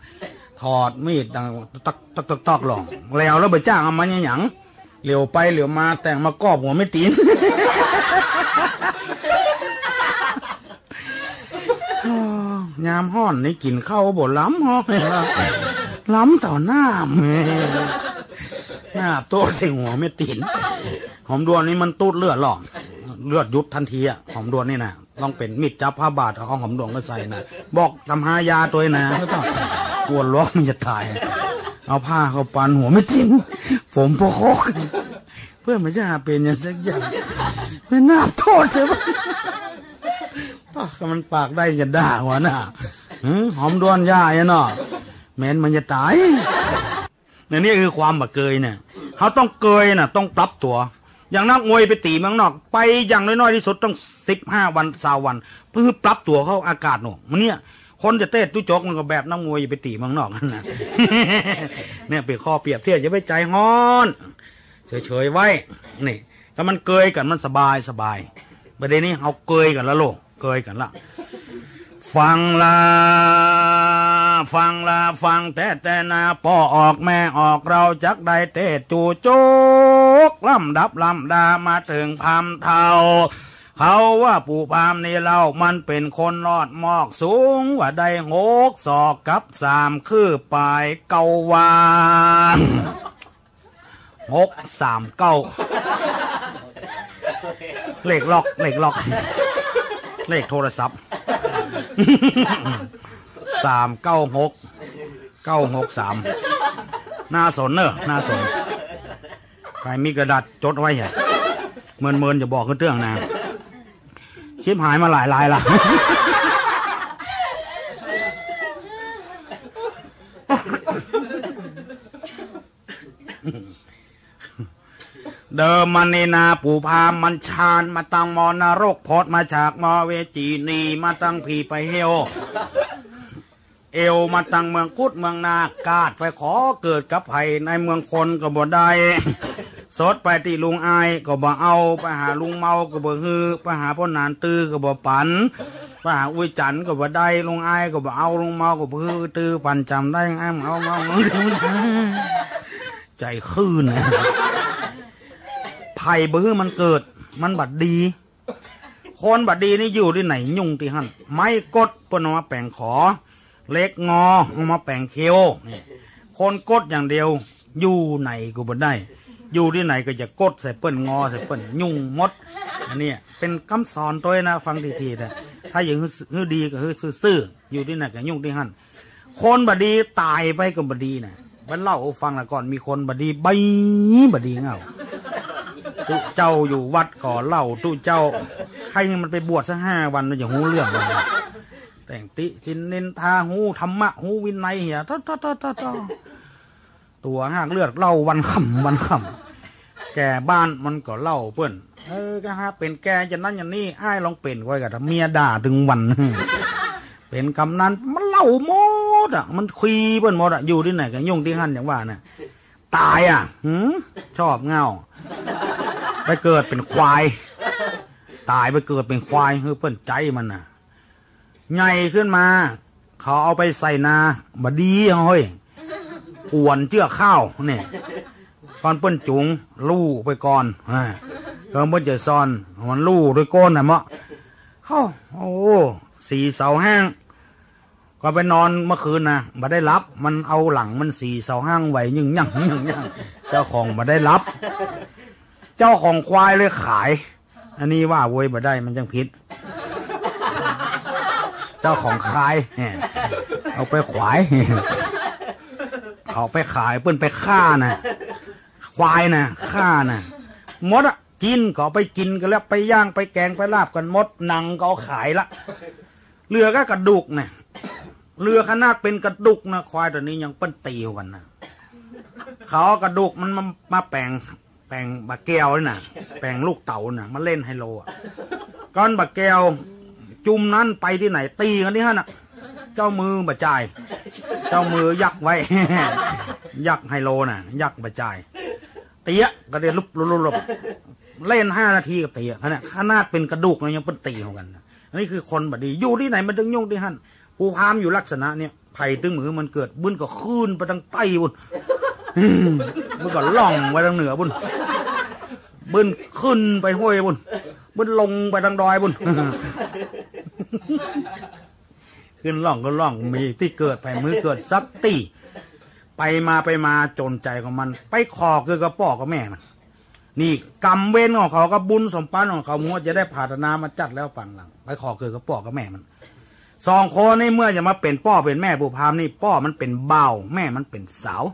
ถอดมีดตังตักตักตักตักหลองแล้วแล้วไปจ้างเอามาเนี่ยหยังเหลียวไปเหลียวมาแต่งมากอบหัวไม่ตีนยามห้อนนี่กินข้าวบ่ล้ำห้อยละ ล้ำต่อหน้าแม่หน้าโตใส่หัวไม่ตินหอมดวนนี่มันตูดเลือดหรอกเลือดยุดทันทีอะหอมดวนนี่นะต้องเป็นมิดจับผ้าบาทเอาหอมดวนก็ใส่นะบอกทำหายาตัวนะก็ต้องปวดร้องมันจะตาย เอาผ้าเขาปันหัวไม่ตินผมพกเพื่อมันจะหาเป็นอย่างสักอย่างไม่น่าโทษเลยต่อก็มันปากได้จะด่าหัวหน้าหอมดวนยาเนาะ แม้นมันจะตายเนี่ยนี่คือความบะเกยเนี่ยเขาต้องเกยน่ะ ต้องปรับตัว อย่างนักมวยไปตีเมืองนอก ไปอย่างน้อยๆที่สุดต้องสิบห้าวันสาวัน เพื่อปรับตัวเข้าอากาศหนูมันเนี่ย คนจะเต้ตุ้จกมันก็แบบนักมวยไปตีเมืองนอกนั่นนะเนี่ยเป็นข้อเปรียบเทียบอย่าไปใจฮ้อนเฉยๆไว้นี่ถ้ามันเกยกันมันสบายสบายประเด็นนี้เอาเกยกันแล้วโลกเกยกันละ ฟังละฟังละฟังแต่แต่นาพ่อออกแม่ออกเราจักได้เตจูจุกลำดับลำดามาถึงพามเทาเขาว่าปู่พามนี่เรามันเป็นคนรอดมอกสูงว่าได้หกศอกกับสามคือปลายเกาวานหกสามเก้าเหลขล็อกเหลขล็อกเหลขโทรศัพท์ สามเก้าหกเก้าหกสามน่าสนเนอะน่าสนใครมีกระดาษจดไว้เหรอเมินเมินๆจะบอกกันเรื่องนะชิบหายมาหลายลายละ เดิมมันนีนาปูพามมันชาญมาตั้งมอนรกพอดมาจากมอเวจีนีมาตั้งผีไปเฮวเอวมาตั้งเมืองกุดเมืองนากาดไปขอเกิดกับไผ่ในเมืองคนก็บ่ได้สดไปที่ลุงอายก็บ่เอาไปหาลุงเมาก็บ่ฮือไปหาพ่อนานตื้อก็บ่ปันไปหาอุ้ยจันทร์ก็บ่ได้ลุงอายก็บ่เอาลุงเมาก็บ่ฮือตื้อปันจำได้ไงเอาเมาใจคืนนะ ผ่บื้อมันเกิด มันบัดดี คนบัดดีนี่อยู่ที่ไหนยุ่งที่หันไม่กดเปิ้นเอามาแป่งขอ เล็กงอเอามาแป่งเคียวนี่คนกดอย่างเดียว อยู่ไหนก็บ่ได้ อยู่ที่ไหนก็จะกดใส่เปิ้นงอใส่เปิ้นยุ่งมดอันนี้เป็นคำสอนตัวเองนะ ฟังทีๆนะถ้าอย่างฮือดีก็ฮือซื่ออยู่ที่ไหนก็ยุ่งที่หันคนบดีตายไปก็บดีนะมันเล่าให้ฟังละก่อนมีคนบดีใบบดีเงา ตุเจ้าอยู่วัดก่อเล่าตุเจ้า ใครมันไปบวชสักห้าวันมันจะหูเรื่องเลยแต่งติสินเน้นทาหูธรรมะหูวินัยเหียท่าท่าท่าท่าท่าตัวหากเลือดเล่าวันค่ำวันค่ำแก่บ้านมันก็เล่าเพื่อนเออก็ฮะเป็นแกจะนั้นอย่างนี้อ้ายลองเป็นไว้กับเมียด่าถึงวัน เป็นกำนั้นมันเล่าหมดอะ มันคุยเพื่อนหมดอะอยู่ที่ไหนกันยุ่งที่หันอย่างว่าน่ะตายอะหืมชอบเงา ไปเกิดเป็นควาย ตายไปเกิดเป็นควายคือเปิ้นใจมันน่ะใหญ่ขึ้นมา เขาเอาไปใส่นาบดีเฮ้ยอ้วนเจื้อข้าวเนี่ยก่อนเปิ้นจุงลู่ไปก่อนอ่าเพิ่มเปิ้นจะซอนมันลู่ด้วยก้นน่ะมะเข้าโอ้สีเสาห้างก็ไปนอนเมื่อคืนนะมาได้รับ มันเอาหลังมันสีเสาห้างไหวยึงยังยึงยังเจ้าของมาได้รับ เจ้าของควายเลยขาย อันนี้ว่าโวยมาได้มันจังพิษ เจ้าของขายเนี่ยเอาไปขวายเอาไปขายเปิ้นไปฆ่านะควายนะฆ่านะมดอะกินก็ไปกินกันแล้วไปย่างไปแกงไปลาบกันมดหนังก็เอาขายละเรือก็กระดูกเนี่ยเรือขนาดเป็นกระดูกนะควายตัวนี้ยังเปิ้นตีกันนะเขาเอากระดูกมันมามาแปลง แปลงบะแก้วน่ะ แปลงลูกเต่าน่ะมาเล่นไฮโลอะก้อนบะแก้ว จุ่มนั้นไปที่ไหน ตีกันที่ฮะน่ะ เจ้ามือบะจาย เจ้ามือยักไว้ ยักไฮโลน่ะ ยักบะจายเตี้ยก็เดี๋ยวลุบลุบลุบลุบเล่นห้านาทีกับเตี้ยขนาดขนาดเป็นกระดูกมันยังเป็นตีของกันนะอันนี้คือคนบดดีอยู่ที่ไหนมันตึงยุ่งที่หันปูพามอยู่ลักษณะเนี่ยไผ่ตึงมือมันเกิดบุญก็ขึ้นไปทางใต้บุญ มมันก็ล่องไปทางเหนือบุญบึ้นขึ้นไปห้วยบุญบึ้นลงไปทางดอยบุญขึ้นล่องก็ล่องมีที่เกิดไปมือเกิดสักตีไปมาไปมาจนใจของมัน ไปขอคือกระป๋อกับแม่มันนี่กรรมเว้นของเขากับบุญสมปันของเขามัวจะได้ผ่าธนามาจัดแล้วฝั่งหลัง ไปขอคือกระป๋อกับแม่มันสองคนนี่เมื่อจะมาเป็นป้อเป็นแม่ผู้พามนี่ป้อมันเป็นเบาแม่มันเป็นสาว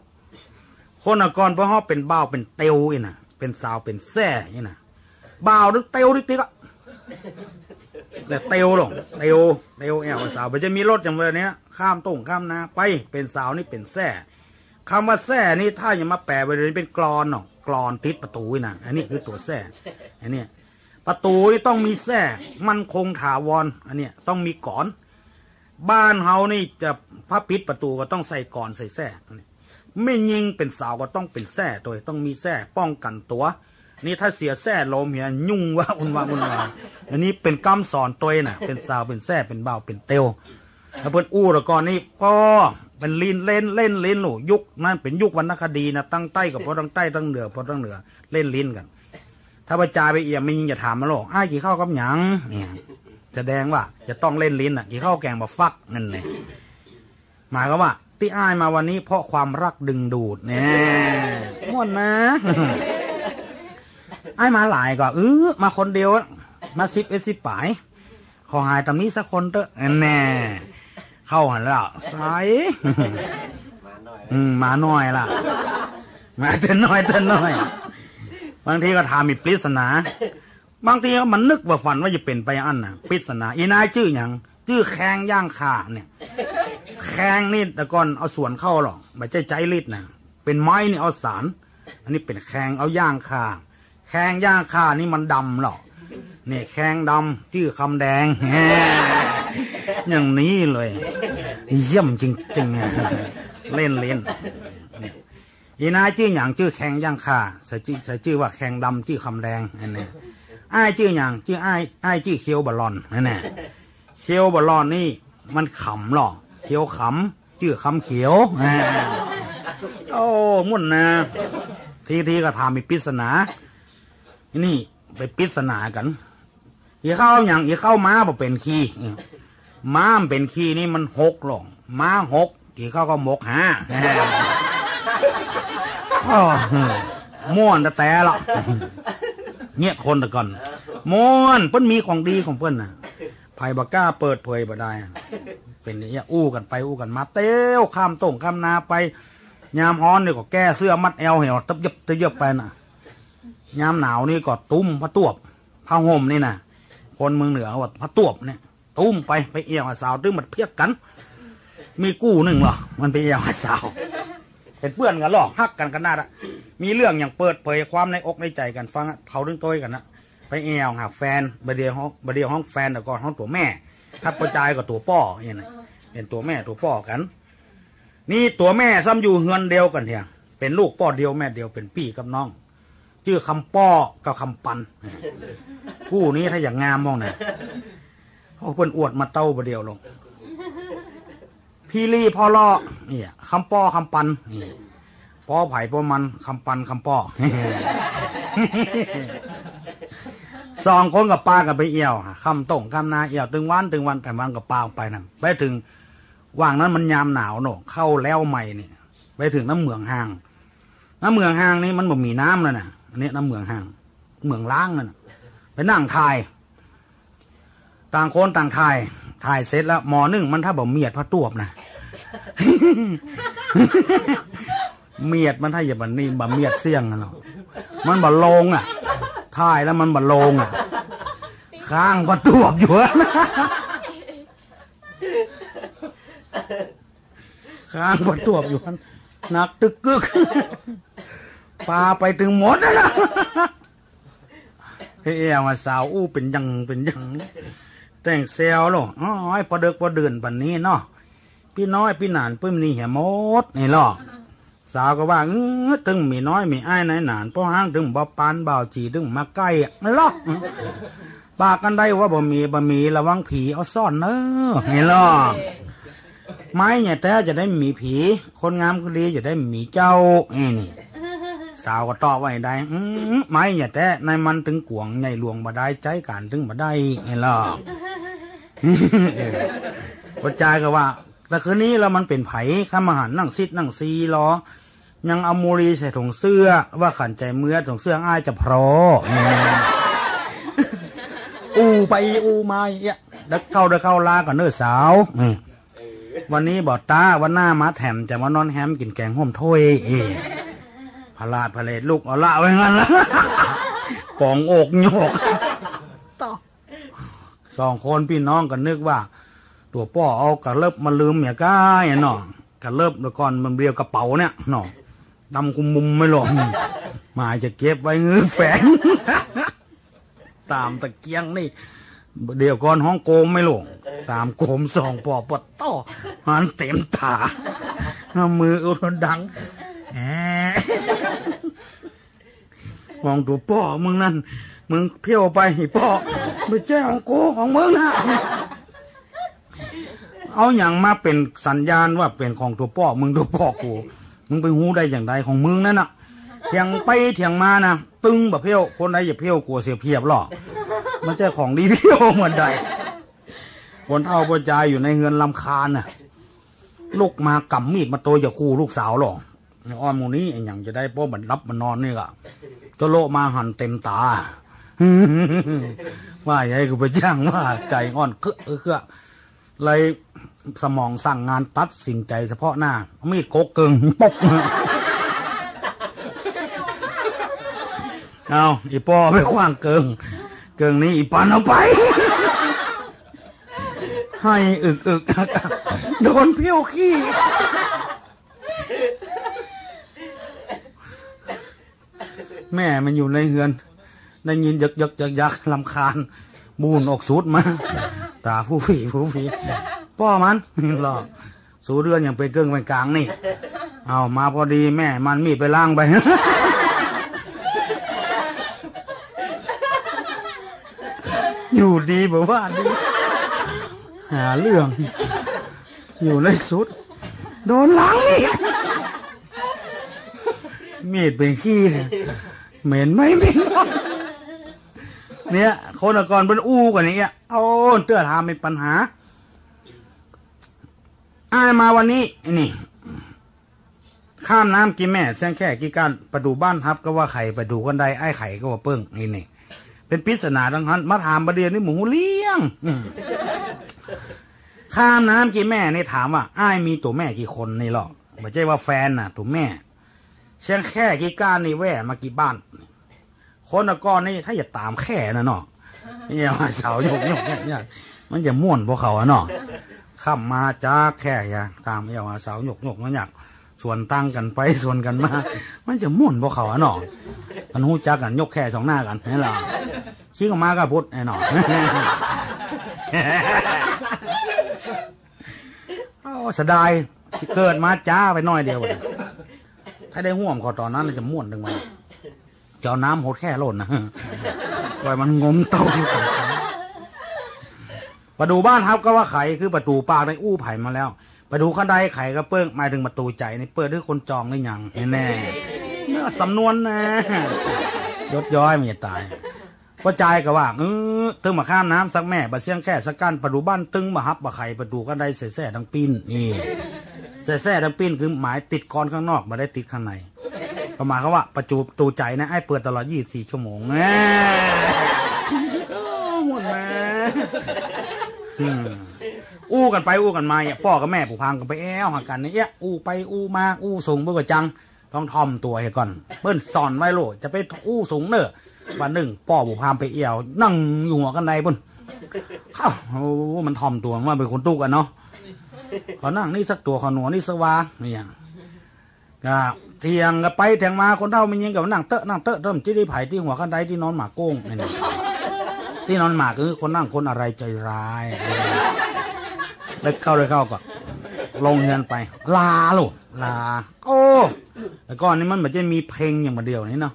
คนอก่อนเพราะเขาเป็นเบาเป็นเตียวอีน่ะ เป็นสาวเป็นแซ่อีน่ะเบาหรือเตียวดิ๊กอะแต่เตียวหรอกเตียวเตียวแอวสาวมันจะมีรถอย่างแบบเนี้ย ข้ามตรงข้ามนาไปเป็นสาวนี่เป็นแส่คำว่าแส่นี่ถ้าอย่ามาแปลไปเลยเป็นกรอนเนาะกรอนติดประตูนี่นะอันนี้คือตัวแส่อันนี้ประตูต้องมีแส่มันคงถาวรอันเนี้ยต้องมีก่อน บ้านเฮานี่จะพระปิดประตูก็ต้องใส่ก่อนใส่แส่ ไม่ยิงเป็นสาวก็ต้องเป็นแส่ตัวต้องมีแส่ป้องกันตัว นี่ถ้าเสียแส่ลมเหียยุ่งว่าอุ่นวาอุ่นวาอันนี้เป็นกำสอนตัวน่ะ เป็นสาวเป็นแส่เป็นเบาเป็นเตียวแล้วเพิ่นอู้แตะก่อนนี่พ่อเป็นลินเล่นเล่นลินหนูยุคนั่นเป็นยุควรรณคดีนะตั้งใต้กับพอตั้งใต้ตั้งเหนือพอตั้งเหนือ เล่นลินกัน ถ้าประจาไปเอี่ยมไม่ยิงจะถามมาหรอกอ้ายกี่ข้าวกับหยังเนี่ยแสดงว่าจะต้องเล่นลิ้นอะกี่ข้าวแกงมาฟักนั่นเลยหมายก็ว่า ที่อ้ายมาวันนี้ เพราะความรักดึงดูดเนี่ยม่วนนะไอ้มาหลายก็เออมาคนเดียวอะมาสิบเอสิบปาย ขอหายตำนี้สักคนเถอะแน่เข้าหันแล้วใสอืมมาหน่อยล่ะ มาเต้นน้อยเต้นน้อย บางทีก็ถามมีปริศนา บางทีก็มันนึกว่าฝันว่าจะเป็นไปอันน่ะปริศนา อีนายชื่ออย่างชื่อแขงย่างขาเนี่ย แข้งนี่แต่ก่อนเอาส่วนเข้าหรอกไม่ใช่ใจลิดนะเป็นไม้นี่เอาสาร อันนี้เป็นแข้งเอาย่างคาแข้งย่างคานี่มันดำหรอกนี่แข้งดำชื่อคำแดงอย่างนี้เลย เยี่ยมจริงๆเล่นเล่นอีนายชื่ออย่างชื่อแข้งย่างคาใส่ชื่อใส่ชื่อว่าแข้งดำชื่อคำแดงอันนี้ไอ้ชื่ออย่างชื่อไอ้ายอ้ชื่อเคียวบอลลอนนั่นแหละเคียวบอลลอนนี่มันขำหรอก เคียวขำชื่อคำเขียวโอ้มุ่นนะทีทีก็ถามมีปริศนานี่ไปปริศนากันอีเข้าอย่างอีเข้าม้าบ่เป็นขี้ม้ามเป็นขี้นี่มันหกหรอกม้าหกอีเข้าก็หมกห้าอ้อม่วนแต่แต่หรอกเนี่ยคนแต่ก่อนม่วนเพิ่นมีของดีของเพิ่นน่ะไผ่บกล้าเปิดเผยบ่ได้ เป็นอย่างเงี้ยอู้กันไปอู้กันมาเตี้วข้ามตรงข้ามนาไปยามฮ้อนนี่ก็แก้เสื้อมัดแอวเหี่ยวตบยับตบยับไปน่ะยามหนาวนี่ก็ตุ้มผ้าตวบผ้าห่มนี่น่ะ คนเมืองเหนือว่าผ้าตวบเนี่ย ตุ้มไปไปเอี่ยวสาวตึ้งมันเพียกกัน มีกู้หนึ่งหรอมันไปเอี่ยวสาวเป็นเพื่อนกันหรอกฮักกันกันนาดอะมีเรื่องอย่างเปิดเผยความในอกในใจกันฟังเขาเรื่องต้อยกันนะไปเอี่ยวหาแฟนบดเดียวห้องบดเดียวห้องแฟนแต่ก่อนห้องตัวแม่ ทัดประจายกับตัวป้อเนี่ยนะเป็นตัวแม่ตัวป้อกัน นี่ตัวแม่ซ้ำอยู่เฮือนเดียวกันเถียงเป็นลูกป้อเดียวแม่เดียวเป็นพี่กับน้องชื่อคำป้อกับคำปันคู่นี้ถ้าอย่างงามมองหน่ยเขาเพิ่นอวดมาเต้าบเดียวลง พี่ลี่พ่อล่อเนี่ยคำป้อคำปันนี่ป้อไผ่ป้อมันคำปันคำป้อ สองคนกับป้ากับไปเอี่ยวคำต่งคำนาเอี่ยวตึงวันตึงวันแต่วันกับป้าไปนั่นไปถึงว่างนั้นมันยามหนาวเนอะเข้าแล้วใหม่นี่ไปถึงน้ำเหมืองห่าง น้ำเหมืองห่างนี่มันบ่มีน้ำแล้วนะอันนี้น้ำเหมืองห่าง เหมืองล้างนั่นน่ะไปนั่งทาย ต่างคนต่างทายทายเสร็จแล้วหมอหนึ่งมันถ้าบอกเมียดพระตวบนะเมียดมันถ้าอย่าบันนี่บะเมียดเสี่ยงนะเนาะมันบะลงอะ ทายแล้วมันบะลงอะข้างพระตวบอยู่อะข้างประตวบอยู่นั้นหนักตึกกึกปลาไปถึงหมดแล้วนะเฮ้ยเอามาสาวอู้เป็นยังเป็นยังแต่งเซลหรออ๋อไอ้พอเด็กพอเดินปันนี้เนาะพี่น้อยพี่หนานปึ้มนี่เหี่ยหมดนี่หรอ สาวก็ว่าเออถึงมีน้อยมีไอ้ายนายหนานเพราะห้างถึงบ่ปานบ่าวจีถึงมาใกล้อะไม่หรอกปากกันได้ว่าบ่มีบ่มีระวังผีเอาซ่อนเนอะนี่หรอไม้เนี่ยแต่จะได้มีผี คนงามก็ดีจะได้มีเจ้าไอ้นี่สาวก็ตอบไว้ได้อือไม้เนี่ยแต่ในมันถึงกวงใหญ่หลวงมาได้ใจการถึงมาได้ไงล่ะเออกระจายก็ว่าแต่คืนนี้แล้วมันเป็นไผ่ข้ามาหันนั่งซิดนั่งซีล้อ ยังเอามูรีใส่ถุงเสื้อ ว่าขันใจเมื่อถุงเสื้ออ้ายจะพรออืมอูไปอูมาอย่างเงี้ยแล้วเข้าเด้อเข้าลากับเนื้อสาวอืมวันนี้บอกตาวันหน้ามาแถมจะมานอนแฮมกินแกงห่มถ้วยเอพลาดพลเลดลูกเอาละไว้งั้นละกองอกโยกต่อสองคนพี่น้องกันนึกว่า ตัวป้อเอากระเลิบมาลืมเมียก้ายอะเนาะกระเลิบแล้วก่อนมันเรียวกระเป๋าเนี่ยเนาะ ดำคุมมุมไม่หลงหมายจะเก็บไว้เงื้อแฝง ตามตะเกียงนี่ เดี๋ยวก่อนห้องโกมไม่หลง ตามโกมสองปอปดต่อหันเต็มตาเอามืออุดดังแหมมองตัวป้อมึงนั่น มึงเพี้ยวไปป้อไม่ใช่ของกูของมึงนะเอาอย่างมาเป็นสัญญาณว่าเป็นของตัวป้อมึงตัวป้อกู มึงไปหูได้อย่างใดของมึงนั่นน่ะเถียงไปเถียงมานะตึงแบบเพี้ยวคนใดอย่าเพี้ยวกลัวเสียเพียบหรอกมันจะของดีเพี้ยวเหมือนใดคนเท่าประจายอยู่ในเงินลำคาญน่ะ ลูกมากำมีดมาโตอย่าคู่ลูกสาวหรอกไอ้อ้อนหมูนี้ไอ้หยังจะได้ป้อมันรับมันนอนนี่ก็ก็โลมาหันเต็มตาว่าไงกูไปจ้างว่าใจอ่อนเคอะเคอะเลย สมองสั่งงานตัดสินใจเฉพาะหน้า มีดโกกเกิงปกเอาอีปอไปขว้างเกิง เกิงนี้อีปันเอาไป ให้อึกอึกโดนเพี้ยวขี้แม่มันอยู่ในเฮือน ได้ยินยักยักยักยักลำคาญ บูนออกสูดมา ตาผู้ฝีผู้ฝี พ่อมันหรอกสูเดือนอย่างเป็นเกิงเป็นกลางนี่ เอามาพอดีแม่มันมีดไปล่างไปอยู่ดีแบบว่าดีหาเรื่อง อยู่ในสุด โดนหลังอีกมีดเป็นขี้เนี่ยเหม็นไหมเหม็นเนี่ย คนก่อนเป็นอู้กว่านี้อะเอาเตื้อทาเป็นปัญหา อ้ายมาวันนี้ไอ้นี่ ข้ามน้ำกินแม่แซงแค่กี่การประดูบ้านทับก็ว่าไข่ประดูกันใดไอ้ไข่ก็ว่าเปิ้งนี่นี่เป็นปริศนาดังนั้นมาถามประเดี๋ยวนี้หมูเลี้ยงข้ามน้ำกี่แม่นี่ถามว่าอ้ายมีตัวแม่กี่คนนี่หรอกไม่ใช่ว่าแฟนน่ะ ตัวแม่เชียงแค่กี่ก้านนี่แว่มากี่บ้าน คนละก้อนนี่ถ้าอย่าตามแค่นะเนาะนี่อย่ามาเสาหยกหยกหยกหยมันจะม่วนพวกเขาอะเนาะ ข้ามมาจ้าแค่อย่าตามอย่ามาเสาหยกหยกมันอยากส่วนตั้งกันไปส่วนกันมามันจะม่วนพวกเขาอะเนาะมันหูจักกันยกแค่สองหน้ากันนี่หละชี้ออกมาก็พุทธไอ้หนอโอ้เสยดายเกิดมาจ้าไปน้อยเดียวเลยถ้าได้ห่วมขาตอนนั้นน่าจะม่วนดึงมาเจ้าน้ำหดแค่หล่นนะปล่อยมันงมเต้าอยู่กับเขา ประตูบ้านครับก็ว่าไขคือประตูปากในอู้ไผ่มาแล้ว ประตูข้างใดไขก็เปิ้งหมายถึงประตูใจในเปิดด้วยคนจองได้ยังแน่เนื้อสำนวนนะยศย้อยมีตายก็ใจก็ว่าเออตึงมาข้ามน้ำสักแม่บะเสียงแค่สักกันประตูบ้านตึงมาฮับบะไข่ประตูก็ได้เสแส่ทั้งปีนนี่เสแส่ทั้งปีนคือหมายติดกรข้างนอกมาได้ติดข้างในประมาณเขาว่าประจูประตูใจนะไอ้เปิดตลอด 24 ชั่วโมงแหมโอ้หมดแม่ อืมอู้กันไปอู้กันมาเนี่ยพ่อกับแม่ผู้พังกันไปแอ้วหากันเนี่ยอู้ไปอู้มาอู้สูงเบื่อจัง ต้องทอมตัวให้ก่อน เปิ้นสอนไว้โลดจะไปอู้สูงเนอะวันหนึ่งพ่อบุพามไปเอี่ยว นั่งอยู่หัวกันใดปุ่นเข้าโอ้มันทอมตัวว่าเป็นคนตุกกันเนาะขอนั่งนี่สักตัวขอหนวนี่สว่าเนี่ยก็เทียงกันไปเทียงมาคนเท่ามันยิงกับนั่งเตอะนั่งเตอะเริ่มจี้ได้ไผ่ที่หัวกันใดที่นอนหมาโก้งนี่ ที่นอนหมาคือคนนั่งคนอะไรใจร้ายเลยเข้าเลยเข้าก่อนลงเงินไป ลาลูกลา โอ้แล้วก่อนนี้มันเหมือนจะมีเพลงอย่างมาเดียวนี้เนาะ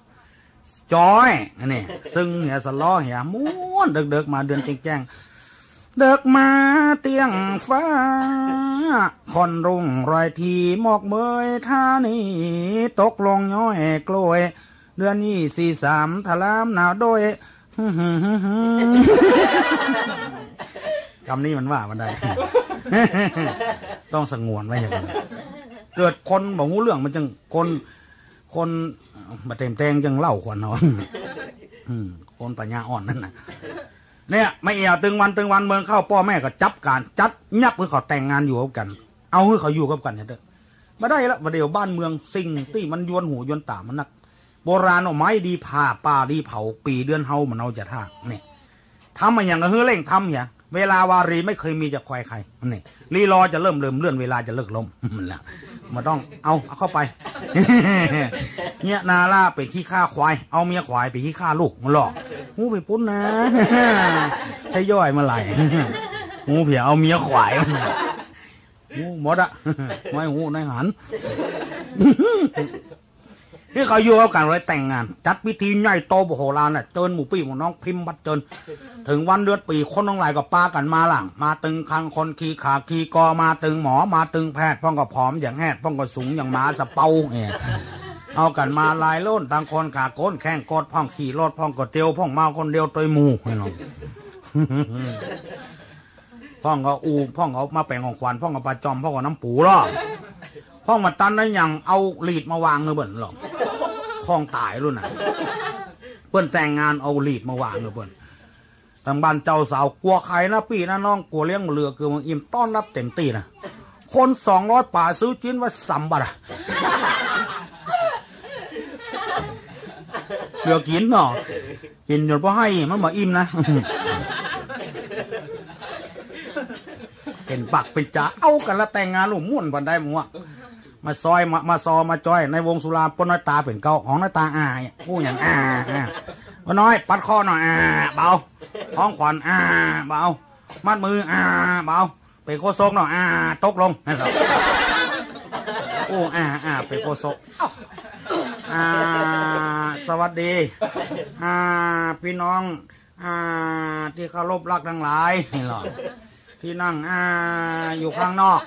จอยอันนี้ซึ่งเหียสล้อเหียม้วนเด็กๆมาเดือนแจ้งเด็กมาเตียงฟ้า คอนรุ่งรอยทีหมอกเบยท่านี่ตกลงย้อยกล้วย เดือนนี้สี่สามทะลามหนาวโดย คำนี้มันว่ามันได้ ต้องสงวนไว้อย่างนั้เกิดคนบอกหูเรื่องมันจังคนคนมาเต็มแตงจังเล่าขวัญนอนคนปัญญาอ่อนนั่นนะเนี่ยไม่เอียวตึงวันตึงวันเมืองเข้าพ่อแม่ก็จับการจัดยับเพื่อเขาแต่งงานอยู่กับกัน เอาให้เขาอยู่กับกันเนี่ยเถอมาได้แล้วมาเดี๋ยวบ้านเมืองสิ่งที่มันยวนหูยวนตามันนัก โบราณเอาไม้ดีผ่าป่าดีเผาปีเดือนเฮามันเอาจะท่าเนี่ยทำมาอย่างก็เฮ้อเร่งทำอย่างเวลาวารีไม่เคยมีจะควายใครนี่รีรอจะเริ่มเริ่มเลื่อนเวลาจะเลิกลมมันแหละมาต้องเอาเอาเข้าไปเนี่ยนาล่าเป็นขี้ข้าควาย เอาเมียควายไปขี้ข้าลูกมันหลอกหูไปปุ้นนะใช้ย่อยเมาไหลหูเผียเอาเมียควายหูหมดอะไม่หูนายหัน ที่เขาอยู่กับกันเลยแต่งงาน จัดพิธีใหญ่โตโบโหลานน่ะเจิญหมู่ปี้หมู่น้องพิมพ์บัดเจิญถึงวันเดือนปีคนทั้งหลายก็ปากันมาหลัง มาตึงคังคนขี่ขาขี่กอมาตึงหมอมาตึงแพทย์พ่องก็ผอมอย่างแหดพ่องก็สูงอย่างหมาสะเปาเนี่ยเอากันมาลายล้นต่างคนขาโกนแข้งกดพ่องขี่รถพ่องก็เตียวพ่องมาคนเดียวตัวหมูให้น้องพ่องก็อูพ่องเขามาแปลงของขวัญพ่องก็ปลาจอมพ่องก็น้ำปูล่อ พ่องมาตันได้ยังเอาลีดมาวางเลยเบิ่นหรอกคลองตายรุ่นน่ะเปิ้นแต่งงานเอาลีดมาวางเลยเปิ้นทางบ้านเจ้าสาวกลัวใครนะพี่นะน้องกลัวเลี้ยงเรือคือมังอิ่มต้อนรับเต็มตีนะคนสองร้อยป่าซื้อจิ้นว่าสัมบัตอะเหลือกินเนาะกินจนพอให้มันมาอิ่มนะเป็นปักเป็นจ่าเอากันแล้วแต่งงานลูกม่วนวันได้มั้ง มาซอยมามาซอมาจอย ในวงสุราปนน้อยตาเป็นเก้าของน้อยตาอาเนี่ยผู้อย่างอาอ่าว่าน้อย ปัดคอหน่อยอ่าเบาท้องขวัญอ่าเบามัดมืออ่าเบาเป็นโคโซกหน่อยอ่าตกลงนั่นแหละโอ้อ่าอ่าเป็นโคโซกเอ้าอ่าสวัสดีอ่าพี่น้องอ่าที่เคารพรักทั้งหลายนี่หรอที่นั่งอ่าอยู่ข้างนอก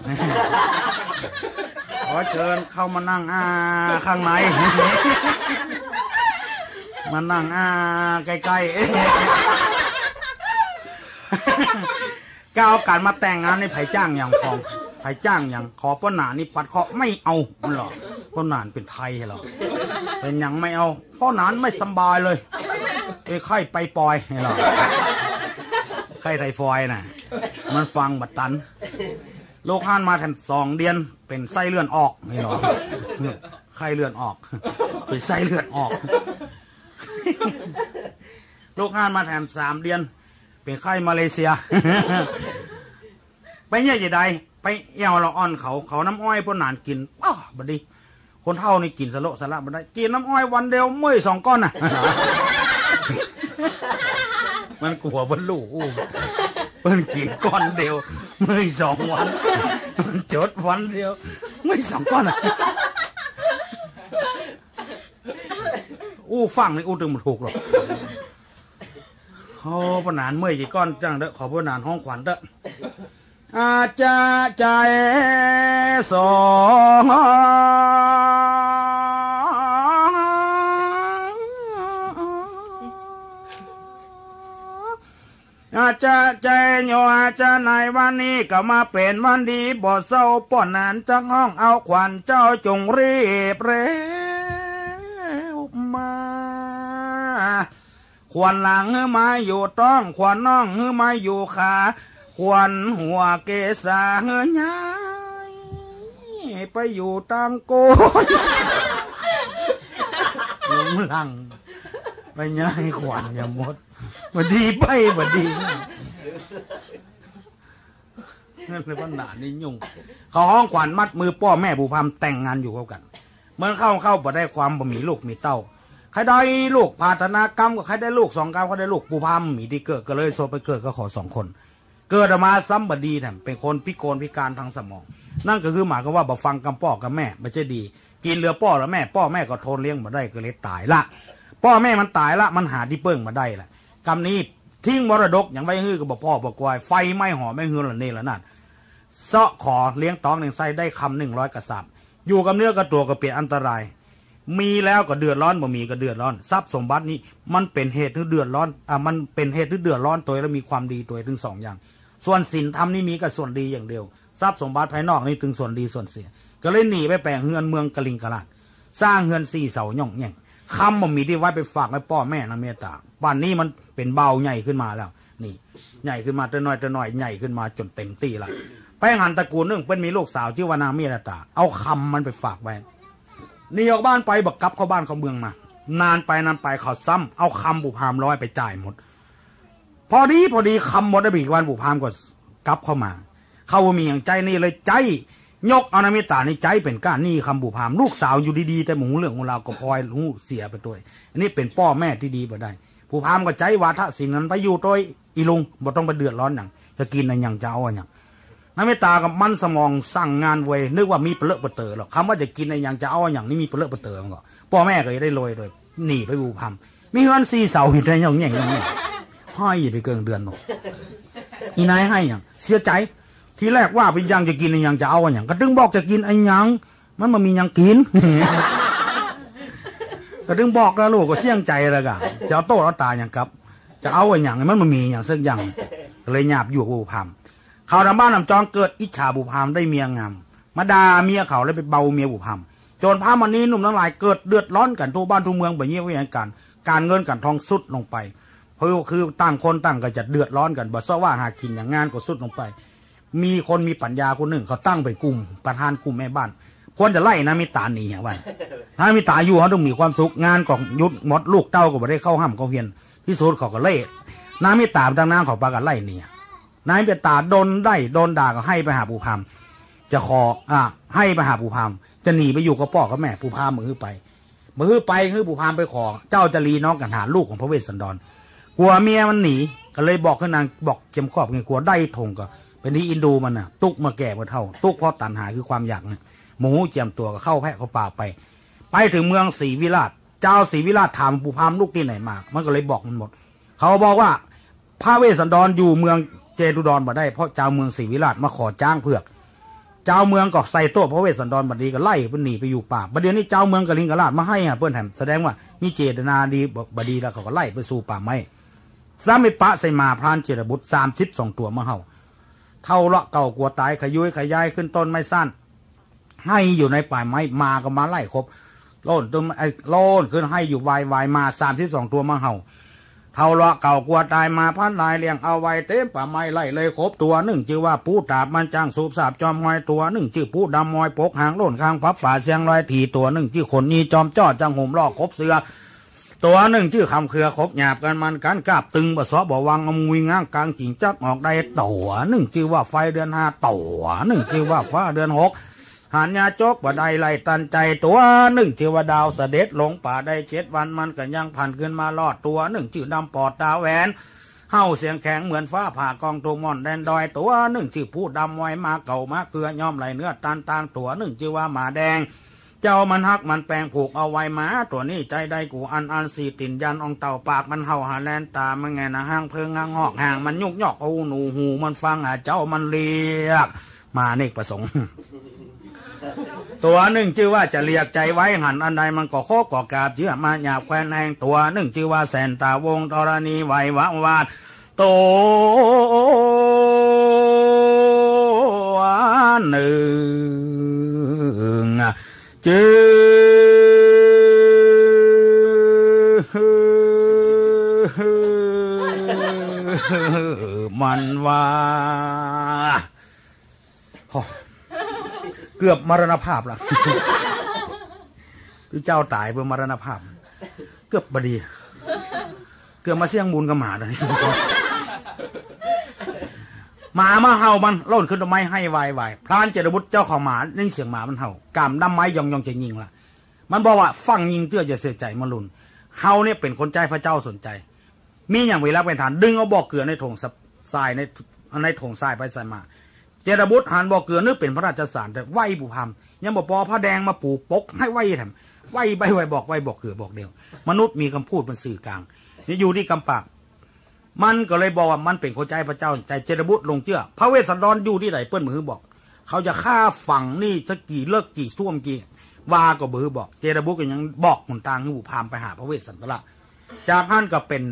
อเชิญเข้ามานั่งอาข้างใน มานั่งอาใกล้ๆก้าวการมาแต่งงานในไผ่จ้างอย่างพองไผ่จ้างอย่างขอป้นหนานี่ปัดเคาะไม่เอามันหรอกป้นหนานเป็นไทยเหรอเป็นอย่างไม่เอาป้นหนานไม่สบายเลยไปไข้ไปปล่อยเหรอไข้ไทฟอยน่ะ มันฟังบัดตัน โรคห้านมาแทนสองเดือนเป็นไส้เลื่อนออกนี่หรอไข้เลื่อนออก เป็นไส้เลื่อนออกโรคห้านมาแทนสามเดือน เป็นไข้มาเลเซีย ไปเนี่ยจะใดไปเอวเราอ่อนเขาเขาน้ำอ้อยพวกหนานกินอ้าวบัดดีคนเท่านี่กินสโลสละบัดได้กินน้ำอ้อยวันเดียวเมื่อยสองก้อนน่ะมันกลัวมันลูกอู้เพิ่นกินก้อนเดียว เมื่อสองวันมัน จดวันเดียวเมื่อสองก้อนอะอู้ฟังนี่อู้ตึงมันถูกหรอกเขาปนานเมื่อยกี่ก้อนจังเด้อขอปนานห้องขวัญเด้ออาจจะใจสอง อาจจะใจโยอาจจะในวันนี้ก็มาเป็นวันดีบ่เศร้าป่อนนานจังห้องเอาขวัญเจ้าจงรีบเร็วมาควรหลังหือมาอยู่ต้องควรน้องหือมาอยู่ขาควรหัวเกษาเฮือยายไปอยู่ตังโกนหลงหลังไปย้ายขวัญอย่าหมด บดีไปบดีนั่นเลยปัญหานี่ยุ่ง เขาห้องขวัญมัดมือป้อแม่บูพามแต่งงานอยู่เข้ากัน เมื่อเข้าเข้าบ่ได้ความบ่มีลูกมีเต้าใครได้ลูกพาธนากรรมก็ใครได้ลูกสองกรรมก็ได้ลูกปูพามมีที่เกิดก็เลยโซไปเกิดก็ขอสองคน เกิดออกมาซ้ำบดีแถมเป็นคนพิกลพิการทางสมอง นั่นก็คือหมายความว่าบ่ฟังกำพ่อกับแม่ไม่ใช่ดี กินเรือป้อแล้วแม่ ป้อแม่ก็ทนเลี้ยงมาได้ก็เลยตายละ ป้อแม่มันตายละมันหาที่เปิ้งมาได้ละ กรรมนี้ทิ้งมรดกอย่างไว้ฮื้อก็บอกพ่อบอกกวายไฟไม้หอไม่ฮือละนี่ละนั่นเสาะขอเลี้ยงตองหนึ่งไส้ได้คำหนึ่งร้อยกระสับอยู่กับเนื้อกับตัวก็เปลี่ยนอันตราย มีแล้วก็เดือดร้อนบ่มีก็เดือดร้อนทรัพย์สมบัตินี้มันเป็นเหตุที่เดือดร้อนอะมันเป็นเหตุที่เดือดร้อนตัวแล้วมีความดีตัวถึงสองอย่าง ส่วนศีลธรรมนี่มีกับส่วนดีอย่างเดียวทรัพย์สมบัติภายนอกนี่ถึงส่วนดีส่วนเสีย ก็เลยหนีไปแปลงเฮือนเมืองกะลิงกะลาดสร้างเฮือนสี่เสาย่องแย่งคำมันมีที่ไว้ไปฝากไว้พ่อแม่นะเมตตาบ้านนี้มัน เป็นเบาใหญ่ขึ้นมาแล้ว นี่ ใหญ่ขึ้นมาแต่น้อยแต่น้อยใหญ่ขึ้นมาจนเต็มตีละไปหันตระกูลนึงเป็นมีลูกสาวชื่อว่านางเมตตาเอาคำมันไปฝากไว้นี่ออกบ้านไปบักกลับเข้าบ้านเข้าเมืองมา นานไปนานไปเขาซ้ำเอาคำบุพามร้อยไปจ่ายหมด พอดีพอดีคำหมดได้บีกวันบุพามก็กลับเข้ามา เขาว่ามีอย่างใจนี่เลยใจ ยกอนามิตาในใจเป็นก้านนี่คำบุพาม ลูกสาวอยู่ดีๆ แต่หมูเรื่องของเราก็พลอยหูเสียไปด้วยอันนี้เป็นพ่อแม่ที่ดีบ่ได้ ผู้พามก็ใจวาทะสิ่งนั้นไปอยู่ตัวอีลุงบ่ต้องไปเดือดร้อนอย่างจะกินอะไรอย่างจะเอาอะไรอย่างนามิตากับมันสมองสั่งงานเวยนึกว่ามีเปลือกเปเตอหรอกคำว่าจะกินอะไรอย่างจะเอาอย่างนี้มีเปลือกเปเตอมันก็พ่อแม่ก็ได้ลอยเลยหนีไปบุพามมีเงินสี่เสาห็นอะไรอย่างเงี้ยอย่างเงี้ยห้อยไปเกินเดือนบอกอีนายให้อย่างเสียใจทีแรกว่าเป็นยังจะกินอะไรยังจะเอาอะไรอย่างก็ถึงบอกจะกินไอ้ยังมันมามียังกิน ก็ถึงบอกกับลูกก็เสี่ยงใจแล้วก็จะเอาโต้เอาตาอย่างครับ จะเอาอะไรอย่างมันมามีอย่างสักอย่างเลยหยาบอยู่กับบุพามเขาทำบ้านนำจองเกิดอิจฉาบุพามได้เมียงามมาดาเมียเขาเลยไปเบาเมียบุพามจนพามันนี้หนุ่มทั้งหลายเกิดเดือดร้อนกันทั่วบ้านทั่วเมืองแบบนี้ไม่อย่างกันการเงินกันทองสุดลงไปเพราะคือต่างคนต่างก็จะเดือดร้อนกันบ่ซ้อว่าหากินอย่างงานก็สุดลงไป มีคนมีปัญญาคนหนึ่งเขาตั้งเป็นกลุ่มประธานกลุ่มแม่บ้าน ควรจะไล่นะมิตาหนีอย่างว่าถ้ามิตาอยู่เขาต้องมีความสุขงานของยุดหมดลูกเต้าก็บ่ได้เข้าห้ามเขาเพียนที่สุดเขาก็เล่นามิตาตั้งนางเขาปากันไล่เนี่ยนายมิตาโดนได้โดนด่าก็ให้ไปหาปูพามจะขออ่าให้ไปหาปูพามจะหนีไปอยู่กับพ่อกับแม่ปูพามมือไปมือไปคือปูพามไปขอ เจ้าจะรีน้องกันหาลูกของพระเวสสันดร กลัวเมียมันหนีก็เลยบอกขึ้นนางบอกเข็มขอบไงกลัวได้ทงก็เป็นที่อินดูมันน่ะ ตุกมาแก่มาเท่า ตุกเพราะตันหาคือความอยากเนะ หมูเจียมตัวก็เข้าแพะเข้าป่าไป ไปถึงเมืองศรีวิราช เจ้าศรีวิราชถามปูพามลูกที่ไหนมา มันก็เลยบอกมันหมด เขาบอกว่าพระเวสสันดรอยู่เมืองเจดุดรมาได้เพราะเจ้าเมืองศรีวิราชมาขอจ้างเผือก เจ้าเมืองก็ใส่โต๊ะพระเวสสันดรบัดนี้ก็ไล่เพิ่นหนีไปอยู่ป่าบัดเดี๋ยวนี้เจ้าเมืองกลิงกราชมาให้อะเพิ่อนแถมแสดงว่ามีเจตนาดีบดีแล้วเขาก็ไล่ไปสู่ป่าไม้สามิปะใส่มาพรานเจรบุตรสามสิบสองตัวมาเห่าเท่าละเก่ากลัวตายขยุยขยายขึ้นต้นไม้สั้น ให้อยู่ในป่าไม้มาก็มาไล่ครบโล่นต้นไอ้โล่นขึ้นให้อยู่วายวายมาสามสิบสองตัวมาเห่าเท่าละเก่ากลัวตายมาพันลายเลี้ยงเอาไว้เต็มป่าไม้ไล่เลยครบตัวหนึ่งชื่อว่าผู้ตาบมันจ้างสูบสาบจอมมอยตัวหนึ่งชื่อผู้ดำมอยปกหางโล่นข้างพับป่าเสียงลอยถีตัวหนึ่งชื่อคนนี้จอมจ้อจังห่มลอกครบเสือตัวหนึ่งชื่อคำเครือคบหยาบกันมันกันกราบตึงบะซอบวังอมุยง้างกลางจิงจักออกได้ตัวหนึ่งชื่อว่าไฟเดือนห้าตัวหนึ่งชื่อว่าฟ้าเดือนหก หันยาจกบดไดไล่ตันใจตัวหนึ่งชื่อว่าดาวเสด็จลงป่าได้เจ็ดวันมันก็ยังผ่านขึ้นมาลอดตัวหนึ่งชื่อดำปอดตาแหวนเฮาเสียงแข็งเหมือนฟ้าผ่ากองตัวมอนแดนดอยตัวหนึ่งชื่อผู้ดำไว้มาเก่ามาเกลือย่อมไหลเนื้อตันตางตัวหนึ่งชื่อว่าหมาแดง เจ้ามันฮักมันแปลงผูกเอาไว้มาตัวนี้ใจได้กูอันอันสีตินยันองเต่าปากมันเห่าหาแลนตามันไงนะห้างเพิงห้างหอกห่างมันยุกยอกเอาหนูหูมันฟังอะเจ้ามันเรียก มาเนกประสงค์ ตัวหนึ่งชื่อว่าจะเรียกใจไว้หันอันใดมันก็โคก่อกาบเชื่อมาหยาบแควนแหงตัวหนึ่งชื่อว่าแสนตาวงธรณีไหววะวาดตัวหนึ่งจือมันว่า เกือบมรณภาพละคือเจ้าตายเพื่อมรณภาพ เกือบบดี เกือบมาเสี่ยงมูลกับหมาเลยหมามาเห่ามันโล่นขึ้นต้นไม้ให้วายวายพรานเจรบุตรเจ้าของหมาได้เสียงหมามันเห่ากามดำไม้ยองยองจะยิงละมันบอกว่าฟังยิงเตื้อจะเสียใจมันลุนเฮาเนี่ยเป็นคนใจพระเจ้าสนใจ มีอย่างเวลาเป็นฐาน ดึงเอาบอกเกลือในถงทรายในในถงทรายไปใส่มา เจรบุตรหันบอกเกลือนึกเป็นพระราชสารแต่ไหวบุพามยังบอกปอพระแดงมาปลูกปกให้ไหวแถมไหวใบไหวบอกไหวบอกเกลือบอกเดียว มนุษย์มีคำพูดเป็นสื่อกลางนี่อยู่ที่กำปากมันก็เลยบอกว่ามันเป็นคนใจพระเจ้าใจเจรบุตรลงเชื่อ พระเวสสันดรอยู่ที่ไหนเปิ้นมือบอก เขาจะฆ่าฝังนี่สักกี่เลิกกี่ท่วมกี่วาก็บือบอกเจรบุตรก็ยังบอกหนทางให้บุพามไปหาพระเวสสันตระจากท่านก็เป็น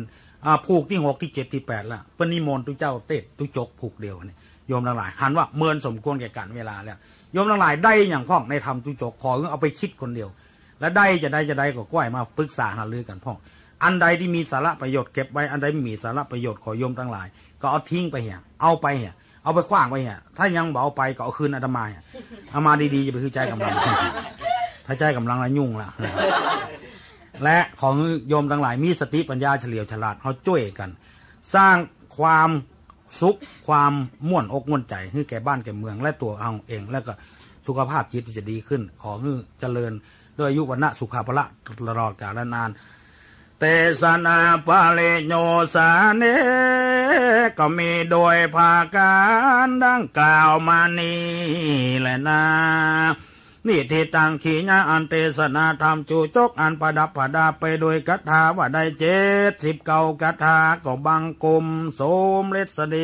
ผูกที่หกที่เจ็ดที่แปดละเปณิมนต์ตุเจ้าเตดตุจกผูกเดียวนี่ โยมทั้งหลายหันว่าเมินสมควรแก่การเวลาแล้วโยมทั้งหลายได้อย่างพ่องในธรรมตุจกขอเอาไปคิดคนเดียว และได้จะได้จะได้ก็ก้อยมาปรึกษาหารือกันพ่อง อันใดที่มีสาระประโยชน์เก็บไว้อันใดไม่มีสาระประโยชน์ขอโยมทั้งหลาย ก็เอาทิ้งไปเหี่ยเอาไปเหี่ยเอาไปขว้างไปเหี่ยถ้ายังเอาไปก็เอาคืนอาตมาเหี่ยอามาดีๆจะไปคือใจกำลังถ้าใจกำลังละยุ่งละและของโยมทั้งหลายมีสติปัญญาเฉลียวฉลาดเขาช่วยกัน สร้างความ สุขความม่วนอกม่วนใจให้แก่บ้านแก่เมือง และตัวเอาเอง แล้วก็สุขภาพจิตที่จะดีขึ้น ขอให้เจริญด้วยอายุวันะสุขาภละตลอดกาลนานเตสนาปาเลโยสาเนก็มีโดยภาการดังกล่าวมานี้แหละนะ นี่ที่ตังขีญาอันเตสนาธรรมจูจกอันประดับประดาไปโดยคาถาว่าได้เจ็ดสิบเก้าคาถาก็บังกลมโสมเลสเด